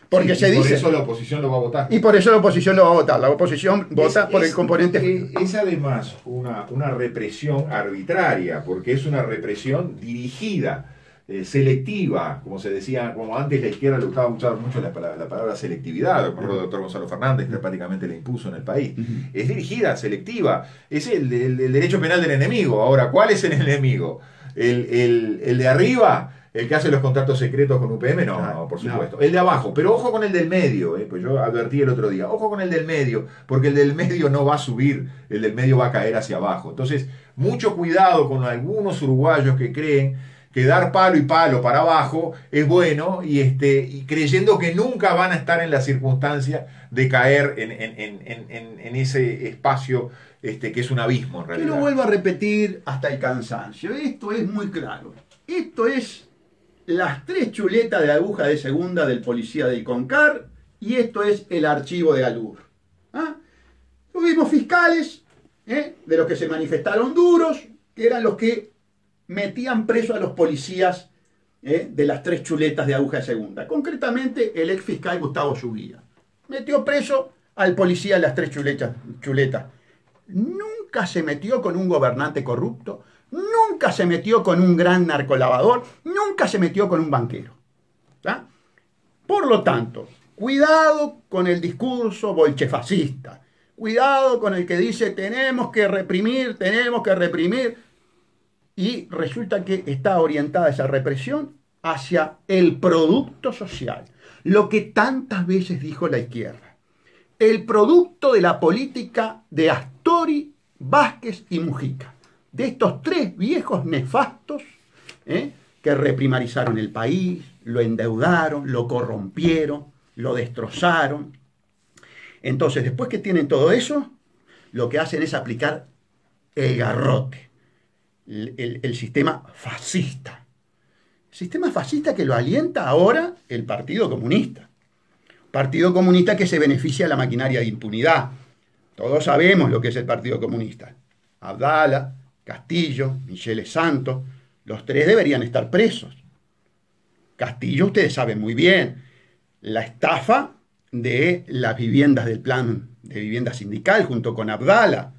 Porque Y se por dice... eso la oposición lo va a votar. Y por eso la oposición lo va a votar. La oposición vota Es- por el componente... Es, es además una, una represión arbitraria, porque es una represión dirigida, eh, selectiva, como se decía, como antes la izquierda le gustaba usar mucho la, palabra- la palabra selectividad, el doctor Gonzalo Fernández, que prácticamente la impuso en el país. Es dirigida, selectiva, es el, el- el derecho penal del enemigo. Ahora, ¿cuál es el enemigo? ¿El, el- el de arriba? ¿El que hace los contratos secretos con UPM? No, no, por No. supuesto. El de abajo, pero ojo con el del medio, eh, pues yo advertí el otro día, ojo con el del medio, porque el del medio no va a subir, el del medio va a caer hacia abajo. Entonces, mucho cuidado con algunos uruguayos que creen que dar palo y palo para abajo es bueno y, este, y creyendo que nunca van a estar en la circunstancia de caer en, en- en- en- ese espacio este, que es un abismo en Que realidad. lo vuelvo a repetir hasta el cansancio. Esto es muy claro. Esto es las tres chuletas de aguja de segunda del policía del Concar y esto es el archivo de Alur. ¿Ah? Tuvimos fiscales ¿eh? de los que se manifestaron duros, que eran los que metían preso a los policías ¿eh? de las tres chuletas de aguja de segunda. Concretamente, el ex fiscal Gustavo Subía. Metió preso al policía de las tres chuletas. Nunca se metió con un gobernante corrupto, nunca se metió con un gran narcolavador, nunca se metió con un banquero. Por lo tanto, cuidado con el discurso bolchefascista, cuidado con el que dice tenemos que reprimir, tenemos que reprimir, y resulta que está orientada esa represión hacia el producto social, lo que tantas veces dijo la izquierda el producto de la política de Astori, Vázquez y Mujica. De estos tres viejos nefastos ¿eh? que reprimarizaron el país, lo endeudaron, lo corrompieron, lo destrozaron. Entonces, después que tienen todo eso, lo que hacen es aplicar el garrote, el, sistema fascista. Sistema fascista que lo alienta ahora el Partido Comunista. Partido Comunista que se beneficia de la maquinaria de impunidad. Todos sabemos lo que es el Partido Comunista. Abdala, Castillo, Michele Santos, los tres deberían estar presos. Castillo, ustedes saben muy bien, la estafa de las viviendas del plan de vivienda sindical junto con Abdala.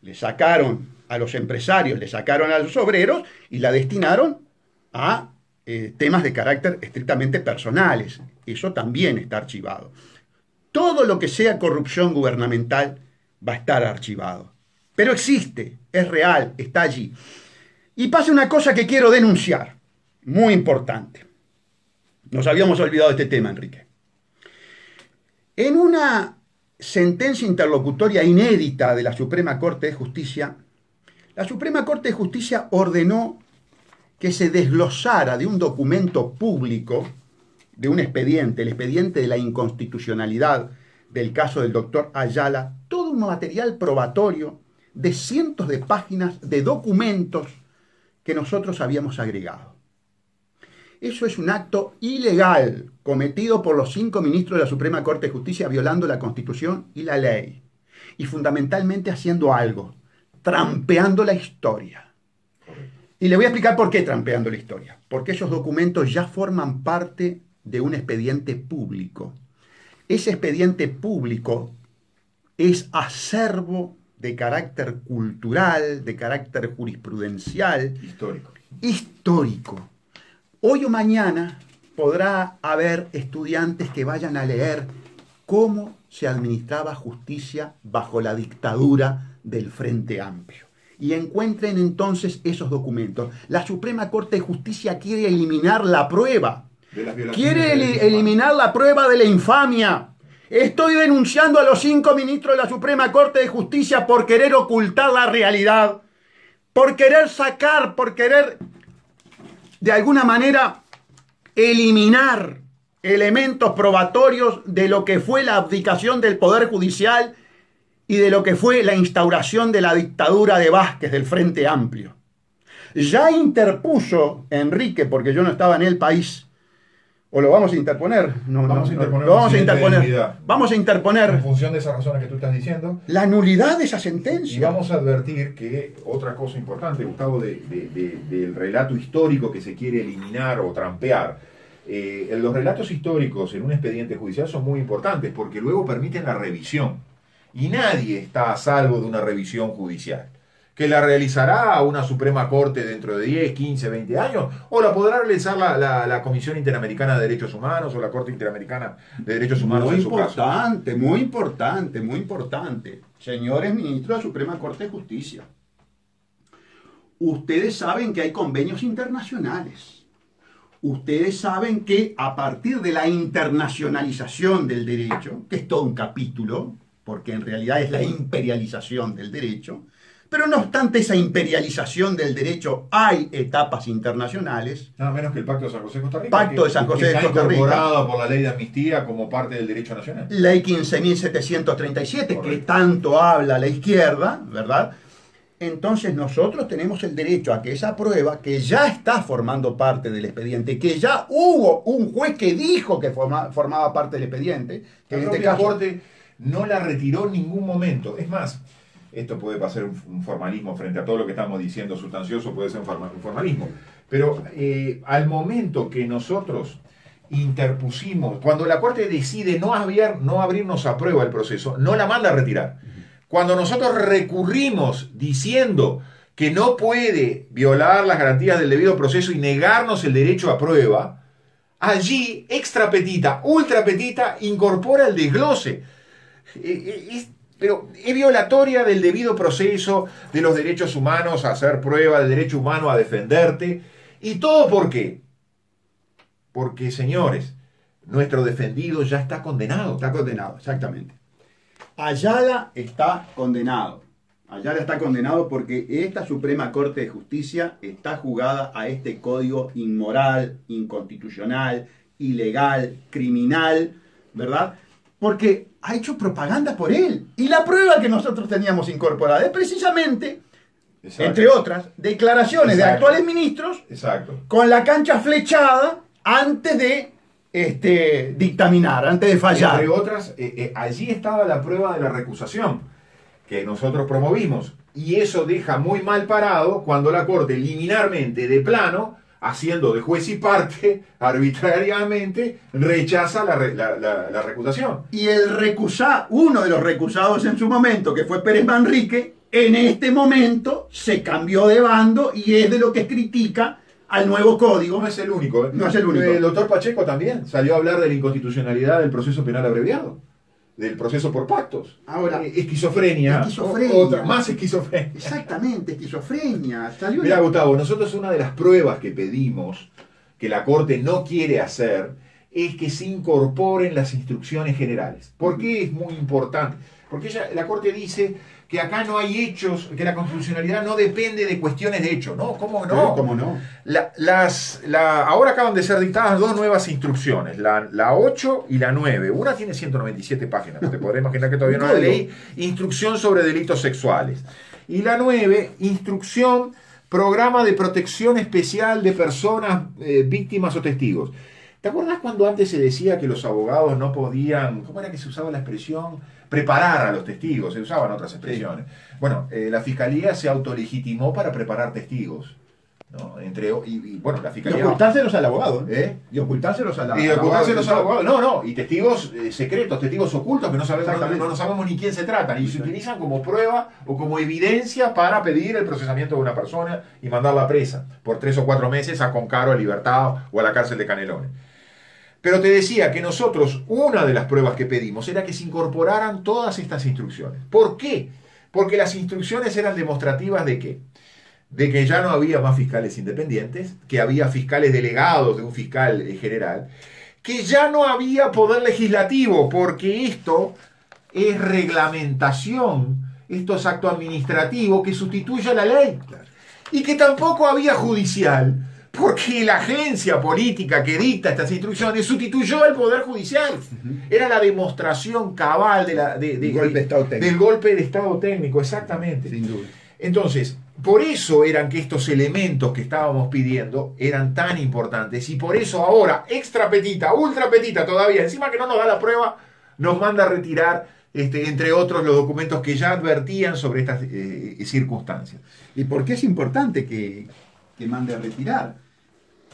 Le sacaron a los empresarios, le sacaron a los obreros y la destinaron a eh, temas de carácter estrictamente personales. Eso también está archivado. Todo lo que sea corrupción gubernamental va a estar archivado. Pero existe, es real, está allí. Y pasa una cosa que quiero denunciar, muy importante. Nos habíamos olvidado de este tema, Enrique. En una sentencia interlocutoria inédita de la Suprema Corte de Justicia, la Suprema Corte de Justicia ordenó que se desglosara de un documento público, de un expediente, el expediente de la inconstitucionalidad del caso del doctor Ayala, todo un material probatorio de cientos de páginas de documentos que nosotros habíamos agregado. Eso es un acto ilegal cometido por los cinco ministros de la Suprema Corte de Justicia violando la Constitución y la ley. Y fundamentalmente haciendo algo, trampeando la historia. Y le voy a explicar por qué trampeando la historia. Porque esos documentos ya forman parte de un expediente público. Ese expediente público es acervo de carácter cultural, de carácter jurisprudencial. Histórico. Histórico. Hoy o mañana podrá haber estudiantes que vayan a leer cómo se administraba justicia bajo la dictadura del Frente Amplio. Y encuentren entonces esos documentos. La Suprema Corte de Justicia quiere eliminar la prueba. Quiere eliminar la prueba de la infamia. Estoy denunciando a los cinco ministros de la Suprema Corte de Justicia por querer ocultar la realidad, por querer sacar, por querer de alguna manera eliminar elementos probatorios de lo que fue la abdicación del Poder Judicial y de lo que fue la instauración de la dictadura de Vázquez del Frente Amplio. Ya interpuso Enrique, porque yo no estaba en el país, ¿O lo vamos a interponer? No, vamos a interponer. Lo vamos a interponer. Vamos a interponer. En función de esas razones que tú estás diciendo. La nulidad de esa sentencia. Y vamos a advertir que otra cosa importante, Gustavo, del relato histórico que se quiere eliminar o trampear. Eh, los relatos históricos en un expediente judicial son muy importantes porque luego permiten la revisión. Y nadie está a salvo de una revisión judicial que la realizará una Suprema Corte dentro de 10, 15, 20 años, o la podrá realizar la, Comisión Interamericana de Derechos Humanos o la Corte Interamericana de Derechos Humanos muy importante, Muy importante, muy importante. Señores ministros de la Suprema Corte de Justicia, ustedes saben que hay convenios internacionales. Ustedes saben que a partir de la internacionalización del derecho, que es todo un capítulo, porque en realidad es la imperialización del derecho, pero no obstante esa imperialización del derecho, hay etapas internacionales. Nada menos que el Pacto de San José de Costa Rica. Pacto de San José de Costa Rica. incorporado por la ley de amnistía como parte del derecho nacional. Ley 15.737, que tanto habla la izquierda, ¿verdad? Entonces nosotros tenemos el derecho a que esa prueba, que ya está formando parte del expediente, que ya hubo un juez que dijo que formaba parte del expediente, que en este caso... Corte no la retiró en ningún momento. Es más, esto puede pasar un, formalismo frente a todo lo que estamos diciendo sustancioso, puede ser un, formalismo. Pero eh, al momento que nosotros interpusimos, cuando la Corte decide no, no abrirnos a prueba el proceso, no la manda a retirar. Cuando nosotros recurrimos diciendo que no puede violar las garantías del debido proceso y negarnos el derecho a prueba, allí extra petita, ultra petita, incorpora el desglose. Eh, eh, pero es violatoria del debido proceso de los derechos humanos a hacer prueba, del derecho humano a defenderte. ¿Y todo por qué? Porque, señores, nuestro defendido ya está condenado. Está condenado, exactamente. Ayala está condenado. Ayala está condenado porque esta Suprema Corte de Justicia está jugada a este código inmoral, inconstitucional, ilegal, criminal, ¿verdad? Porque ha hecho propaganda por él. Y la prueba que nosotros teníamos incorporada es precisamente, entre otras, declaraciones de actuales ministros con la cancha flechada antes de este, dictaminar, antes de fallar. Entre otras, eh, eh, allí estaba la prueba de la recusación que nosotros promovimos. Y eso deja muy mal parado cuando la Corte liminarmente, de plano, haciendo de juez y parte, [laughs] arbitrariamente, rechaza la, la, recusación. Y el recusado, uno de los recusados en su momento, que fue Pérez Manrique, en este momento se cambió de bando y es de lo que critica al nuevo código. No es el único. ¿eh? No es el único. El doctor Pacheco también salió a hablar de la inconstitucionalidad del proceso penal abreviado. Del proceso por pactos. Ahora, Eh, esquizofrenia. esquizofrenia. Otra, más esquizofrenia. Exactamente, esquizofrenia. Mira, Gustavo, nosotros una de las pruebas que pedimos, que la Corte no quiere hacer, es que se incorporen las instrucciones generales. ¿Por qué es muy importante? Porque ella- la Corte dice que acá no hay hechos, que la constitucionalidad no depende de cuestiones de hecho. No, ¿cómo no? ¿Cómo no? La- las, la- ahora acaban de ser dictadas dos nuevas instrucciones, la, la 8 y la 9. Una tiene 197 páginas, te podrás imaginar que todavía no la leí. Instrucción sobre delitos sexuales. Y la 9, instrucción, programa de protección especial de personas eh, víctimas o testigos. ¿Te acuerdas cuando antes se decía que los abogados no podían, ¿cómo era que se usaba la expresión? Preparar a los testigos, se usaban otras expresiones. Bueno, eh, la fiscalía se autolegitimó para preparar testigos. ¿no? Entre, y, y, bueno, la Y fiscalía. ocultárselos al abogado. ¿Eh? Y ocultárselos al Y al ocultárselos al abogado. abogado. No, no, y testigos eh, secretos, testigos ocultos que no sabemos, no, no sabemos ni quién se trata. Y se utilizan como prueba o como evidencia para pedir el procesamiento de una persona y mandarla presa por tres o cuatro meses a Concaro, a Libertad o a la cárcel de Canelones. Pero te decía que nosotros, una de las pruebas que pedimos era que se incorporaran todas estas instrucciones. ¿Por qué? Porque las instrucciones eran demostrativas de qué? De que ya no había más fiscales independientes, que había fiscales delegados de un fiscal eh, general, que ya no había poder legislativo, porque esto es reglamentación, esto es acto administrativo que sustituye a la ley. Y que tampoco había judicial, porque la agencia política que dicta estas instrucciones sustituyó al Poder Judicial. Era la demostración cabal de la, de- de- El golpe de Estado técnico. del golpe de Estado técnico, exactamente. Sin duda. Entonces, por eso eran que estos elementos que estábamos pidiendo eran tan importantes y por eso ahora, extra petita, ultra petita todavía, encima que no nos da la prueba, nos manda a retirar, este, entre otros, los documentos que ya advertían sobre estas eh, circunstancias. ¿Y por qué es importante que, que mande a retirar?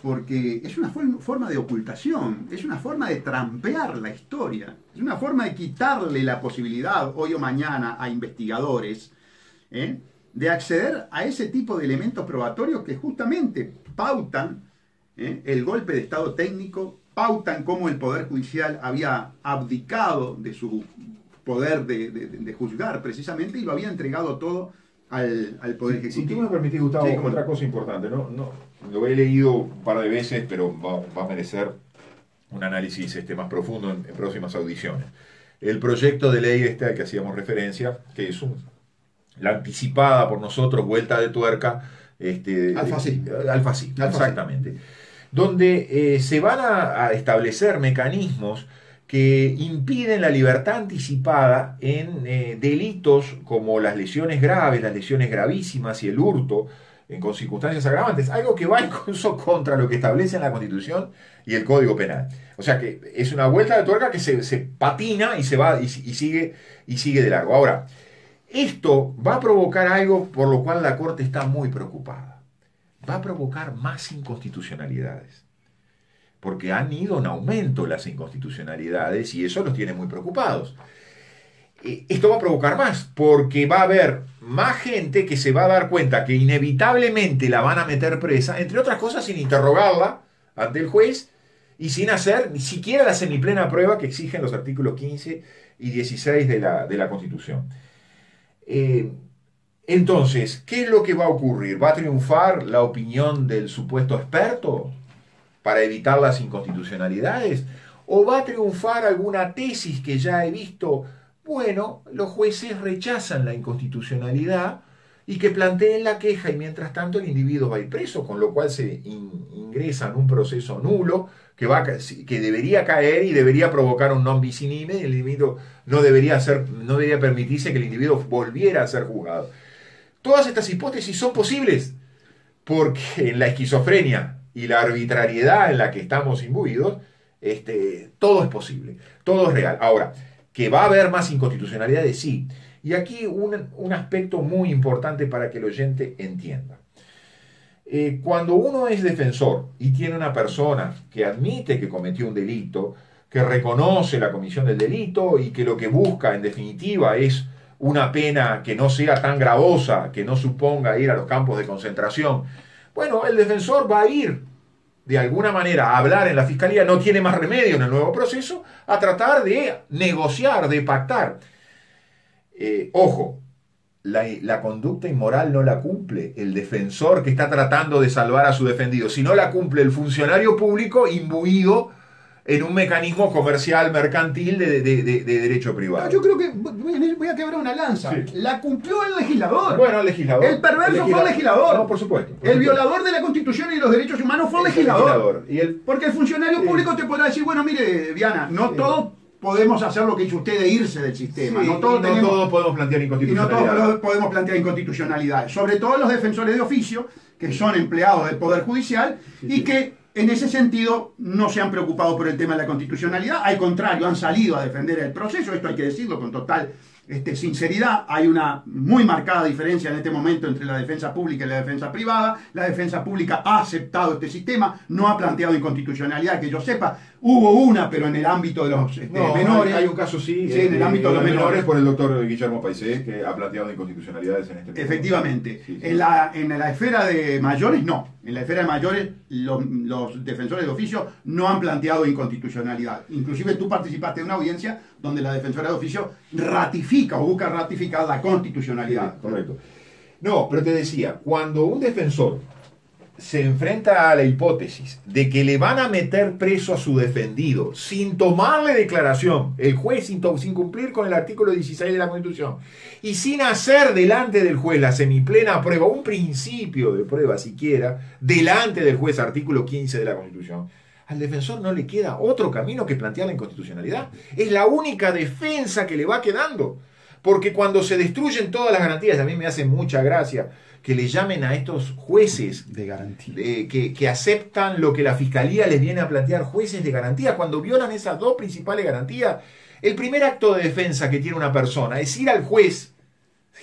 Porque es una for- forma de ocultación, es una forma de trampear la historia, es una forma de quitarle la posibilidad hoy o mañana a investigadores ¿eh? de acceder a ese tipo de elementos probatorios que justamente pautan ¿eh? el golpe de Estado técnico, pautan cómo el Poder Judicial había abdicado de su poder de, de- de juzgar precisamente y lo había entregado todo al, al Poder Si tú Ejecutivo. me permitís, Gustavo, Sí, otra cosa importante, ¿no? No, lo he leído un par de veces, pero va, va a merecer un análisis este, más profundo en, en próximas audiciones. El proyecto de ley este al que hacíamos referencia, que es un- la anticipada por nosotros vuelta de tuerca, este, Alfa sí. Alfa sí, Alfa sí. exactamente. Donde eh, se van a, a establecer mecanismos que impiden la libertad anticipada en eh, delitos como las lesiones graves, las lesiones gravísimas y el hurto en con circunstancias agravantes, algo que va [laughs] incluso contra lo que establece la Constitución y el Código Penal. O sea que es una vuelta de tuerca que se, se patina y se va y sigue y sigue de largo. Ahora, esto va a provocar algo por lo cual la Corte está muy preocupada. Va a provocar más inconstitucionalidades porque han ido en aumento las inconstitucionalidades y eso los tiene muy preocupados. Eh, Esto va a provocar más, porque va a haber más gente que se va a dar cuenta que inevitablemente la van a meter presa, entre otras cosas sin interrogarla ante el juez y sin hacer ni siquiera la semiplena prueba que exigen los artículos 15 y 16 de la, de la Constitución. Eh, entonces, ¿qué es lo que va a ocurrir? ¿Va a triunfar la opinión del supuesto experto? Para evitar las inconstitucionalidades? ¿O va a triunfar alguna tesis que ya he visto? Bueno, los jueces rechazan la inconstitucionalidad y que planteen la queja y mientras tanto el individuo va a ir preso, con lo cual se in- ingresa en un proceso nulo que, va que debería caer y debería provocar un non bis in el individuo no debería, no debería permitirse que el individuo volviera a ser juzgado. Todas estas hipótesis son posibles porque en la esquizofrenia y la arbitrariedad en la que estamos imbuidos, este, todo es posible, todo es real. Ahora, que va a haber más inconstitucionalidades, sí. Y aquí un, un aspecto muy importante para que el oyente entienda. Eh, cuando uno es defensor y tiene una persona que admite que cometió un delito, que reconoce la comisión del delito y que lo que busca en definitiva es una pena que no sea tan gravosa, que no suponga ir a los campos de concentración, Bueno, el defensor va a ir de alguna manera hablar en la fiscalía, no tiene más remedio en el nuevo proceso, a tratar de negociar, de pactar. Eh, ojo, la, la, conducta inmoral no la cumple el defensor que está tratando de salvar a su defendido, sino la cumple el funcionario público imbuido en un mecanismo comercial, mercantil de, de, de, derecho privado. yo creo que voy a quebrar una lanza. La cumplió el legislador. Bueno, el legislador. El perverso fue el legislador. No, por supuesto. el violador de la Constitución y los derechos humanos fue el, legislador. Y el... Porque el funcionario público te podrá decir, bueno, mire, Diana, no todos podemos hacer lo que hizo usted de irse del sistema. no todos, podemos plantear inconstitucionalidad. Y no todos podemos plantear inconstitucionalidad. Sobre todo los defensores de oficio, que son empleados del Poder Judicial y que en ese sentido, no se han preocupado por el tema de la constitucionalidad, al contrario, han salido a defender el proceso, esto hay que decirlo con total este, sinceridad, hay una muy marcada diferencia en este momento entre la defensa pública y la defensa privada. La defensa pública ha aceptado este sistema, no ha planteado inconstitucionalidad, que yo sepa. Hubo una, pero en el ámbito de los este, menores. Hay, un caso, sí, en el ámbito de los menores. por el doctor Guillermo Paisés, que ha planteado inconstitucionalidades en este Efectivamente. En, la, en la esfera de mayores, no. En la esfera de mayores, los, los defensores de oficio no han planteado inconstitucionalidad. Inclusive tú participaste en una audiencia donde la defensora de oficio ratifica o busca ratificar la constitucionalidad. correcto. No, pero te decía, cuando un defensor se enfrenta a la hipótesis de que le van a meter preso a su defendido sin tomarle declaración, el juez sin, sin, cumplir con el artículo 16 de la Constitución, y sin hacer delante del juez la semiplena prueba, un principio de prueba siquiera, delante del juez, artículo 15 de la Constitución, al defensor no le queda otro camino que plantear la inconstitucionalidad. Es la única defensa que le va quedando. Porque cuando se destruyen todas las garantías, a mí me hace mucha gracia que le llamen a estos jueces de garantía, que, que, aceptan lo que la fiscalía les viene a plantear, jueces de garantía, cuando violan esas dos principales garantías. El primer acto de defensa que tiene una persona es ir al juez,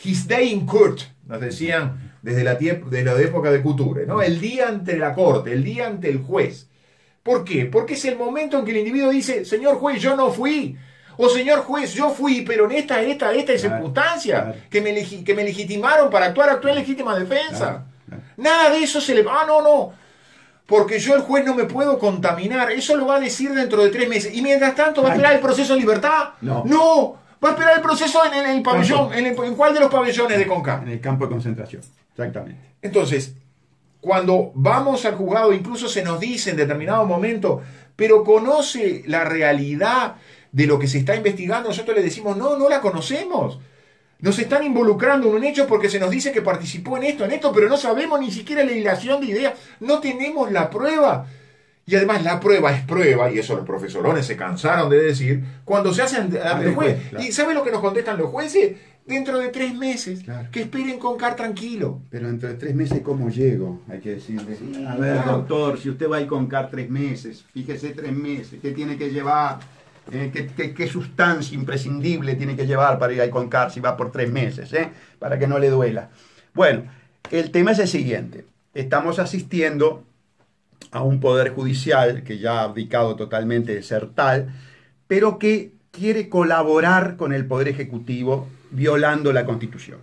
his day in court, nos decían desde la, de la época de Couture, ¿no? el día ante la corte, el día ante el juez. ¿Por qué? Porque es el momento en que el individuo dice, señor juez, yo no fui. O señor juez, yo fui, pero en esta, esta, esta circunstancia que, me que me legitimaron para actuar, actuar en legítima defensa. Nada de eso se le... Ah, no, no. Porque yo el juez no me puedo contaminar. Eso lo va a decir dentro de tres meses. Y mientras tanto va a esperar el proceso en libertad. No. No. Va a esperar el proceso en, el pabellón. En, ¿En cuál de los pabellones de CONCA? En el campo de concentración. Exactamente. Entonces, cuando vamos al juzgado, incluso se nos dice en determinado momento, pero conoce la realidad de lo que se está investigando, nosotros le decimos, no, no la conocemos. Nos están involucrando en un hecho porque se nos dice que participó en esto, en esto, pero no sabemos ni siquiera la hilación de ideas, no tenemos la prueba. Y además la prueba es prueba, y eso los profesorones se cansaron de decir, cuando se hacen ante juez. ¿Y sabe lo que nos contestan los jueces? Dentro de tres meses, que esperen con CAR tranquilo. Pero dentro de tres meses, ¿cómo llego? Hay que decirle. a ver, doctor, si usted va a ir con CAR tres meses, fíjese tres meses, ¿qué tiene que llevar? Eh, ¿qué, sustancia imprescindible tiene que llevar para ir a con CAR si va por tres meses? Eh? Para que no le duela. Bueno, el tema es el siguiente. Estamos asistiendo a un poder judicial que ya ha abdicado totalmente de ser tal, pero que quiere colaborar con el poder ejecutivo violando la Constitución.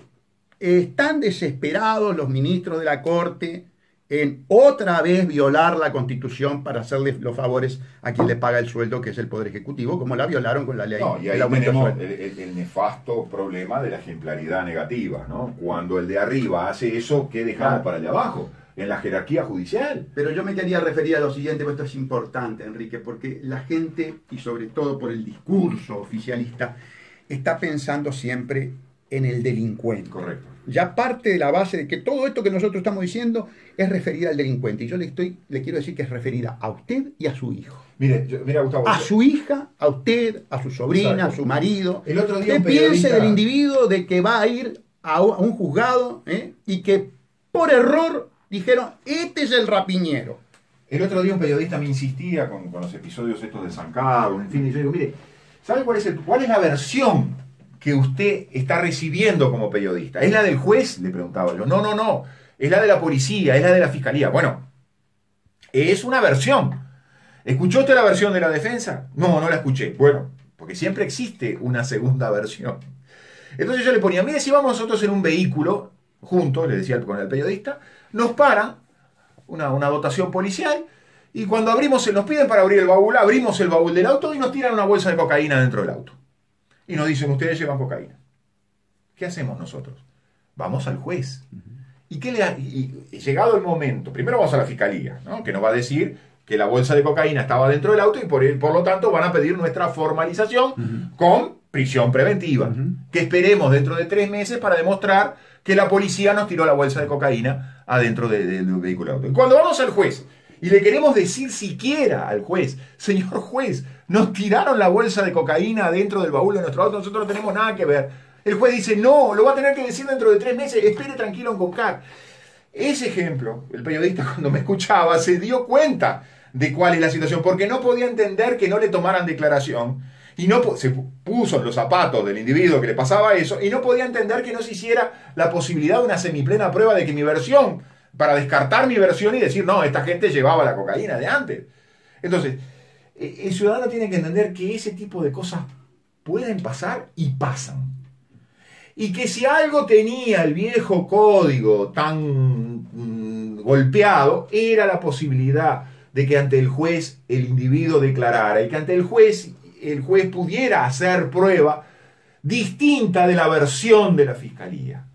Están desesperados los ministros de la Corte en otra vez violar la Constitución para hacerle los favores a quien le paga el sueldo, que es el Poder Ejecutivo, como la violaron con la ley. No, y ahí tenemos el, nefasto problema de la ejemplaridad negativa, ¿no? Cuando el de arriba hace eso, ¿qué dejamos para el de abajo? En la jerarquía judicial. Pero yo me quería referir a lo siguiente, porque esto es importante, Enrique, porque la gente, y sobre todo por el discurso oficialista, está pensando siempre en el delincuente. Correcto. Ya parte de la base de que todo esto que nosotros estamos diciendo es referida al delincuente. Y yo le, estoy, le quiero decir que es referida a usted y a su hijo. Mire, mira, Gustavo. A su hija, a usted, a su sobrina, a su marido. El otro día. Que piense del individuo de que va a ir a un juzgado ¿eh? y que por error dijeron: Este es el rapiñero. El otro día un periodista me insistía con, los episodios estos de San Carlos, en fin, y yo digo: Mire, ¿sabe cuál es, el, cuál es la versión que usted está recibiendo como periodista? ¿Es la del juez? Le preguntaba yo. No, no, no. Es la de la policía, es la de la fiscalía. Bueno, es una versión. ¿Escuchó usted la versión de la defensa? No, no la escuché. Bueno, porque siempre existe una segunda versión. Entonces yo le ponía, mire, si vamos nosotros en un vehículo, juntos, le decía con el periodista, nos paran una, una dotación policial. Y cuando abrimos, nos piden para abrir el baúl, abrimos el baúl del auto y nos tiran una bolsa de cocaína dentro del auto. Y nos dicen, ustedes llevan cocaína. ¿Qué hacemos nosotros? Vamos al juez. ¿Y qué le ha- y- y llegado el momento, primero vamos a la fiscalía, ¿no? que nos va a decir que la bolsa de cocaína estaba dentro del auto y por, por lo tanto van a pedir nuestra formalización con prisión preventiva, que esperemos dentro de tres meses para demostrar que la policía nos tiró la bolsa de cocaína adentro de- de- del vehículo auto. Y cuando vamos al juez y le queremos decir siquiera al juez, señor juez, nos tiraron la bolsa de cocaína dentro del baúl de nuestro auto, nosotros no tenemos nada que ver. El juez dice, no, lo va a tener que decir dentro de tres meses, espere tranquilo en Concar. Ese ejemplo, el periodista [laughs] cuando me escuchaba se dio cuenta de cuál es la situación, porque no podía entender que no le tomaran declaración y no se puso en los zapatos del individuo que le pasaba eso y no podía entender que no se hiciera la posibilidad de una semiplena prueba de que mi versión, para descartar mi versión y decir, no, esta gente llevaba la cocaína de antes. Entonces, el ciudadano tiene que entender que ese tipo de cosas pueden pasar y pasan. Y que si algo tenía el viejo código tan mm, golpeado, era la posibilidad de que ante el juez el individuo declarara y que ante el juez el juez pudiera hacer prueba distinta de la versión de la fiscalía.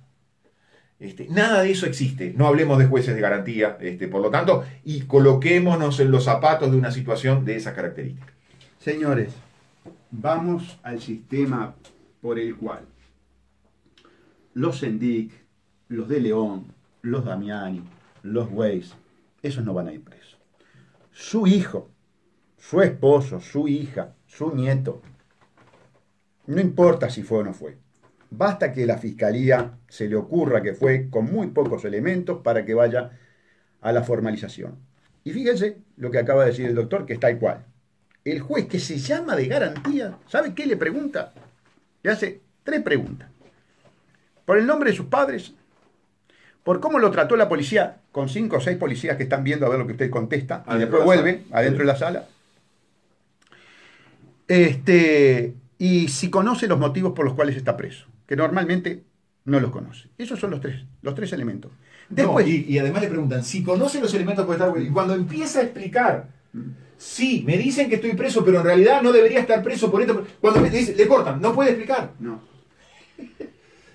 Este, nada de eso existe. No hablemos de jueces de garantía, este, por lo tanto, y coloquémonos en los zapatos de una situación de esas características. Señores, vamos al sistema por el cual los Sendic, los de León, los Damiani, los Weiss, esos no van a ir presos. Su hijo, su esposo, su hija, su nieto, no importa si fue o no fue. Basta que la fiscalía se le ocurra que fue con muy pocos elementos para que vaya a la formalización. Y fíjense lo que acaba de decir el doctor, que es tal cual. El juez que se llama de garantía, ¿sabe qué le pregunta? Le hace tres preguntas. Por el nombre de sus padres, por cómo lo trató la policía, con cinco o seis policías que están viendo a ver lo que usted contesta, y después vuelve sala. adentro de la sala. Este, y si conoce los motivos por los cuales está preso, que normalmente no los conoce. Esos son los tres, los tres elementos. Después, No, y, y además le preguntan, si conoce los elementos puede estar... Y cuando empieza a explicar, sí, me dicen que estoy preso, pero en realidad no debería estar preso por esto. Cuando me dice, le cortan, no puede explicar. no. [laughs]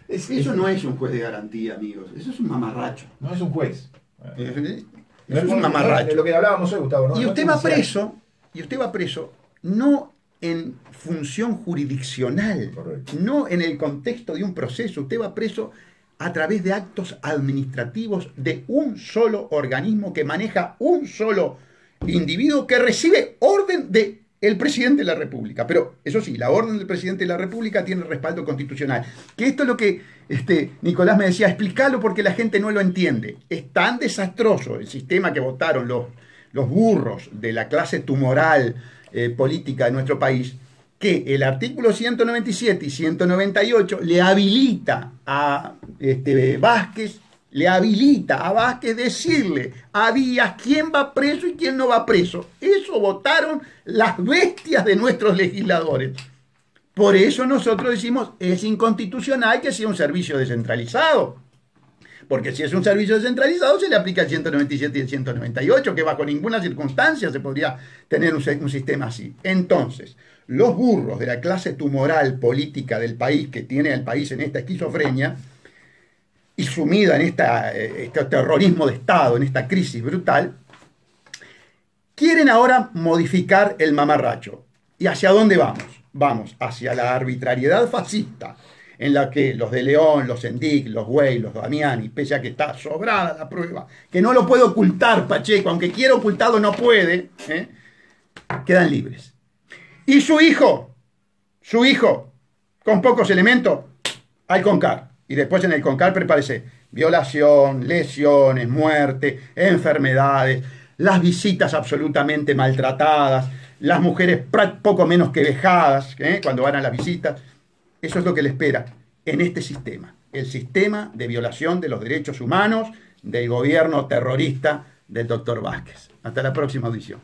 Es- Eso es- no es un juez de garantía, amigos. Eso es un mamarracho. no es un juez. No es un de mamarracho. lo que hablábamos hoy, Gustavo. ¿no? Y usted va preso, y usted va preso, no en función jurisdiccional, Correcto. no en el contexto de un proceso, usted va preso a través de actos administrativos de un solo organismo que maneja un solo individuo que recibe orden de el presidente de la República. Pero eso sí, la orden del presidente de la República tiene respaldo constitucional. Que esto es lo que este, Nicolás me decía, explícalo porque la gente no lo entiende. Es tan desastroso el sistema que votaron los, los burros de la clase tumoral eh, política de nuestro país, que el artículo 197 y 198 le habilita a este, Vázquez, le habilita a Vázquez decirle a Díaz quién va preso y quién no va preso. Eso votaron las bestias de nuestros legisladores. Por eso nosotros decimos es inconstitucional que sea un servicio descentralizado. Porque si es un servicio descentralizado se le aplica el 197 y el 198, que bajo ninguna circunstancia se podría tener un, sistema así. Entonces, los burros de la clase tumoral política del país, que tiene al país en esta esquizofrenia, y sumida en esta, eh, este terrorismo de Estado, en esta crisis brutal, quieren ahora modificar el mamarracho. ¿Y hacia dónde vamos? Vamos hacia la arbitrariedad fascista, en la que los de León, los Endic, los Güey, los Damiani, pese a que está sobrada la prueba, que no lo puede ocultar Pacheco, aunque quiera ocultarlo no puede, ¿eh? quedan libres. Y su hijo, su hijo, con pocos elementos, al CONCAR. Y después en el CONCAR prepárese violación, lesiones, muerte, enfermedades, las visitas absolutamente maltratadas, las mujeres poco menos que vejadas ¿eh? cuando van a las visitas. Eso es lo que le espera en este sistema, el sistema de violación de los derechos humanos del gobierno terrorista del doctor Vázquez. Hasta la próxima audición.